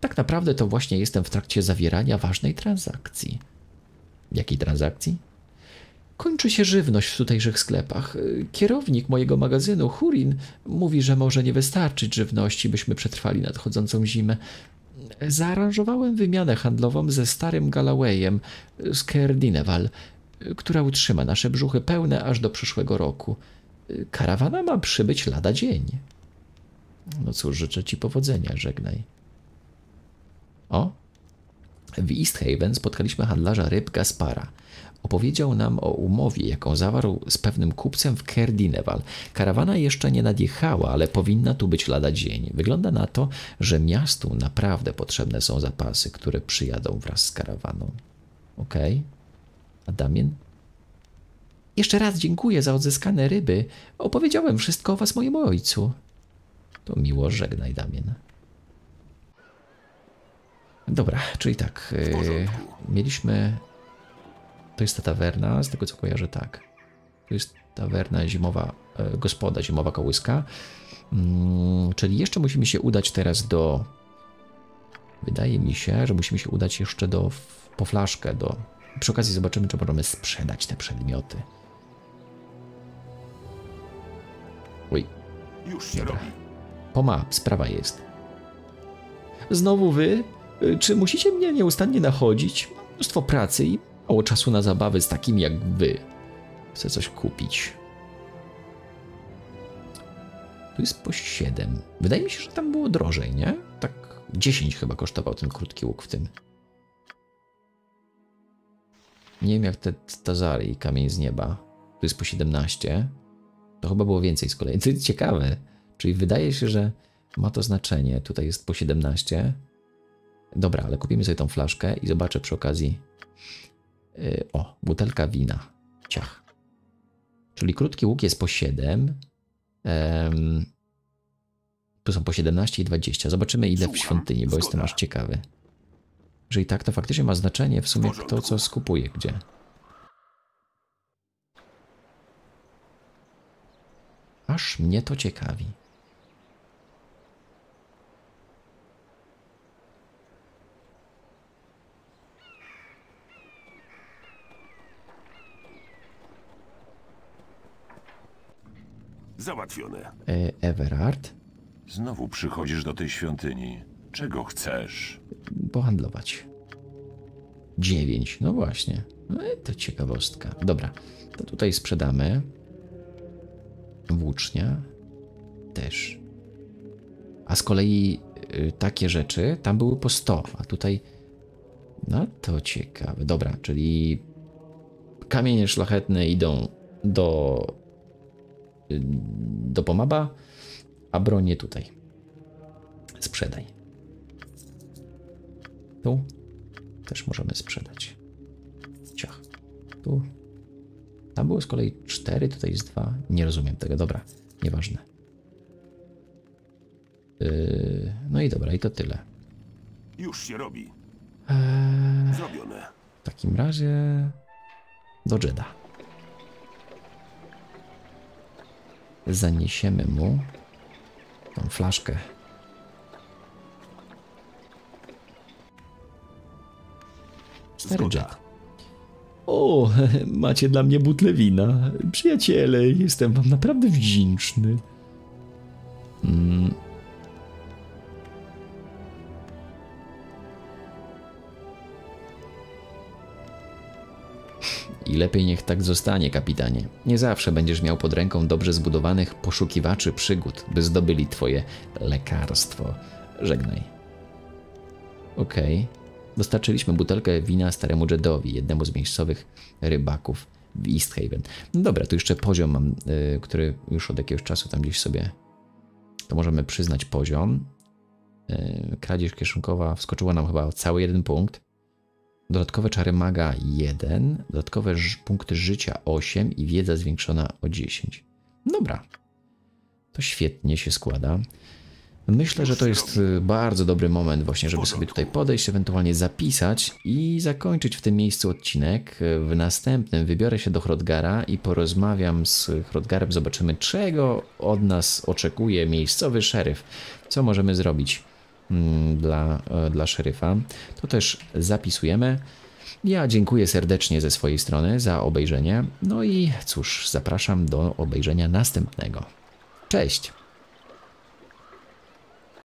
Tak naprawdę to właśnie jestem w trakcie zawierania ważnej transakcji. Jakiej transakcji? Kończy się żywność w tutejszych sklepach. Y, Kierownik mojego magazynu, Hurin, mówi, że może nie wystarczyć żywności, byśmy przetrwali nadchodzącą zimę. Zaaranżowałem wymianę handlową ze starym Gallowayem z Kerdineval, która utrzyma nasze brzuchy pełne aż do przyszłego roku. Karawana ma przybyć lada dzień. No cóż, życzę ci powodzenia, żegnaj. O, w East Haven spotkaliśmy handlarza ryb Gaspara. Opowiedział nam o umowie, jaką zawarł z pewnym kupcem w Kerdineval. Karawana jeszcze nie nadjechała, ale powinna tu być lada dzień. Wygląda na to, że miastu naprawdę potrzebne są zapasy, które przyjadą wraz z karawaną. Okej. A Damien? Jeszcze raz dziękuję za odzyskane ryby. Opowiedziałem wszystko o was mojemu ojcu. To miło, żegnaj, Damien. Dobra, czyli tak. Yy, mieliśmy. To jest ta tawerna, z tego co kojarzę, tak. To jest tawerna zimowa, e, gospoda zimowa kołyska. Mm, czyli jeszcze musimy się udać teraz do. Wydaje mi się, że musimy się udać jeszcze do. po flaszkę, do. Przy okazji zobaczymy, czy możemy sprzedać te przedmioty. Oj, Już się Dobra. Poma, sprawa jest. Znowu wy? Y, Czy musicie mnie nieustannie nachodzić? Mam mnóstwo pracy i mało czasu na zabawy z takimi jak wy. Chcę coś kupić. Tu jest po 7. Wydaje mi się, że tam było drożej, nie? Tak 10 chyba kosztował ten krótki łuk w tym. Nie wiem jak te tazary i kamień z nieba. Tu jest po 17. To chyba było więcej z kolei. To jest ciekawe. Czyli wydaje się, że ma to znaczenie. Tutaj jest po 17. Dobra, ale kupimy sobie tą flaszkę i zobaczę przy okazji. Yy, o, butelka wina. Ciach. Czyli krótki łuk jest po 7. Em, tu są po 17 i 20. Zobaczymy ile w Słucham. świątyni, bo jestem Zgoda. aż ciekawy. Jeżeli tak, to faktycznie ma znaczenie w sumie kto co skupuje gdzie. Aż mnie to ciekawi. Załatwione. E, Everard, Znowu przychodzisz do tej świątyni. Czego chcesz? pohandlować. 9, no właśnie. No to ciekawostka. Dobra, to tutaj sprzedamy. Włócznia też. A z kolei y, takie rzeczy tam były po 100, a tutaj. No to ciekawe. Dobra, czyli kamienie szlachetne idą do. y, do Pomaba, a bronie tutaj. Sprzedaj. Tu też możemy sprzedać. Ciach. Tu. Tam było z kolei 4, tutaj jest 2. Nie rozumiem tego. Dobra, nieważne. Yy, no i dobra, i to tyle. Już się robi. Eee, Zrobione. w takim razie do Jeda. Zaniesiemy mu tą flaszkę. Zgoda. O, macie dla mnie butlę wina. Przyjaciele, jestem wam naprawdę wdzięczny. Mm. I lepiej niech tak zostanie, kapitanie. Nie zawsze będziesz miał pod ręką dobrze zbudowanych poszukiwaczy przygód, by zdobyli twoje lekarstwo. Żegnaj. Okej. Dostarczyliśmy butelkę wina staremu Jedowi, jednemu z miejscowych rybaków w East Haven. No dobra, tu jeszcze poziom mam, y, który już od jakiegoś czasu tam gdzieś sobie... To możemy przyznać poziom. Y, kradzież kieszonkowa wskoczyła nam chyba o cały jeden punkt. Dodatkowe czary maga 1, dodatkowe punkty życia 8 i wiedza zwiększona o 10. Dobra. To świetnie się składa. Myślę, że to jest y, bardzo dobry moment właśnie, żeby sobie tutaj podejść, ewentualnie zapisać i zakończyć w tym miejscu odcinek. W następnym wybiorę się do Hrodgara i porozmawiam z Hrodgarem, zobaczymy czego od nas oczekuje miejscowy szeryf, co możemy zrobić mm, dla, e, dla szeryfa. To też zapisujemy. Ja dziękuję serdecznie ze swojej strony za obejrzenie. No i cóż, zapraszam do obejrzenia następnego. Cześć!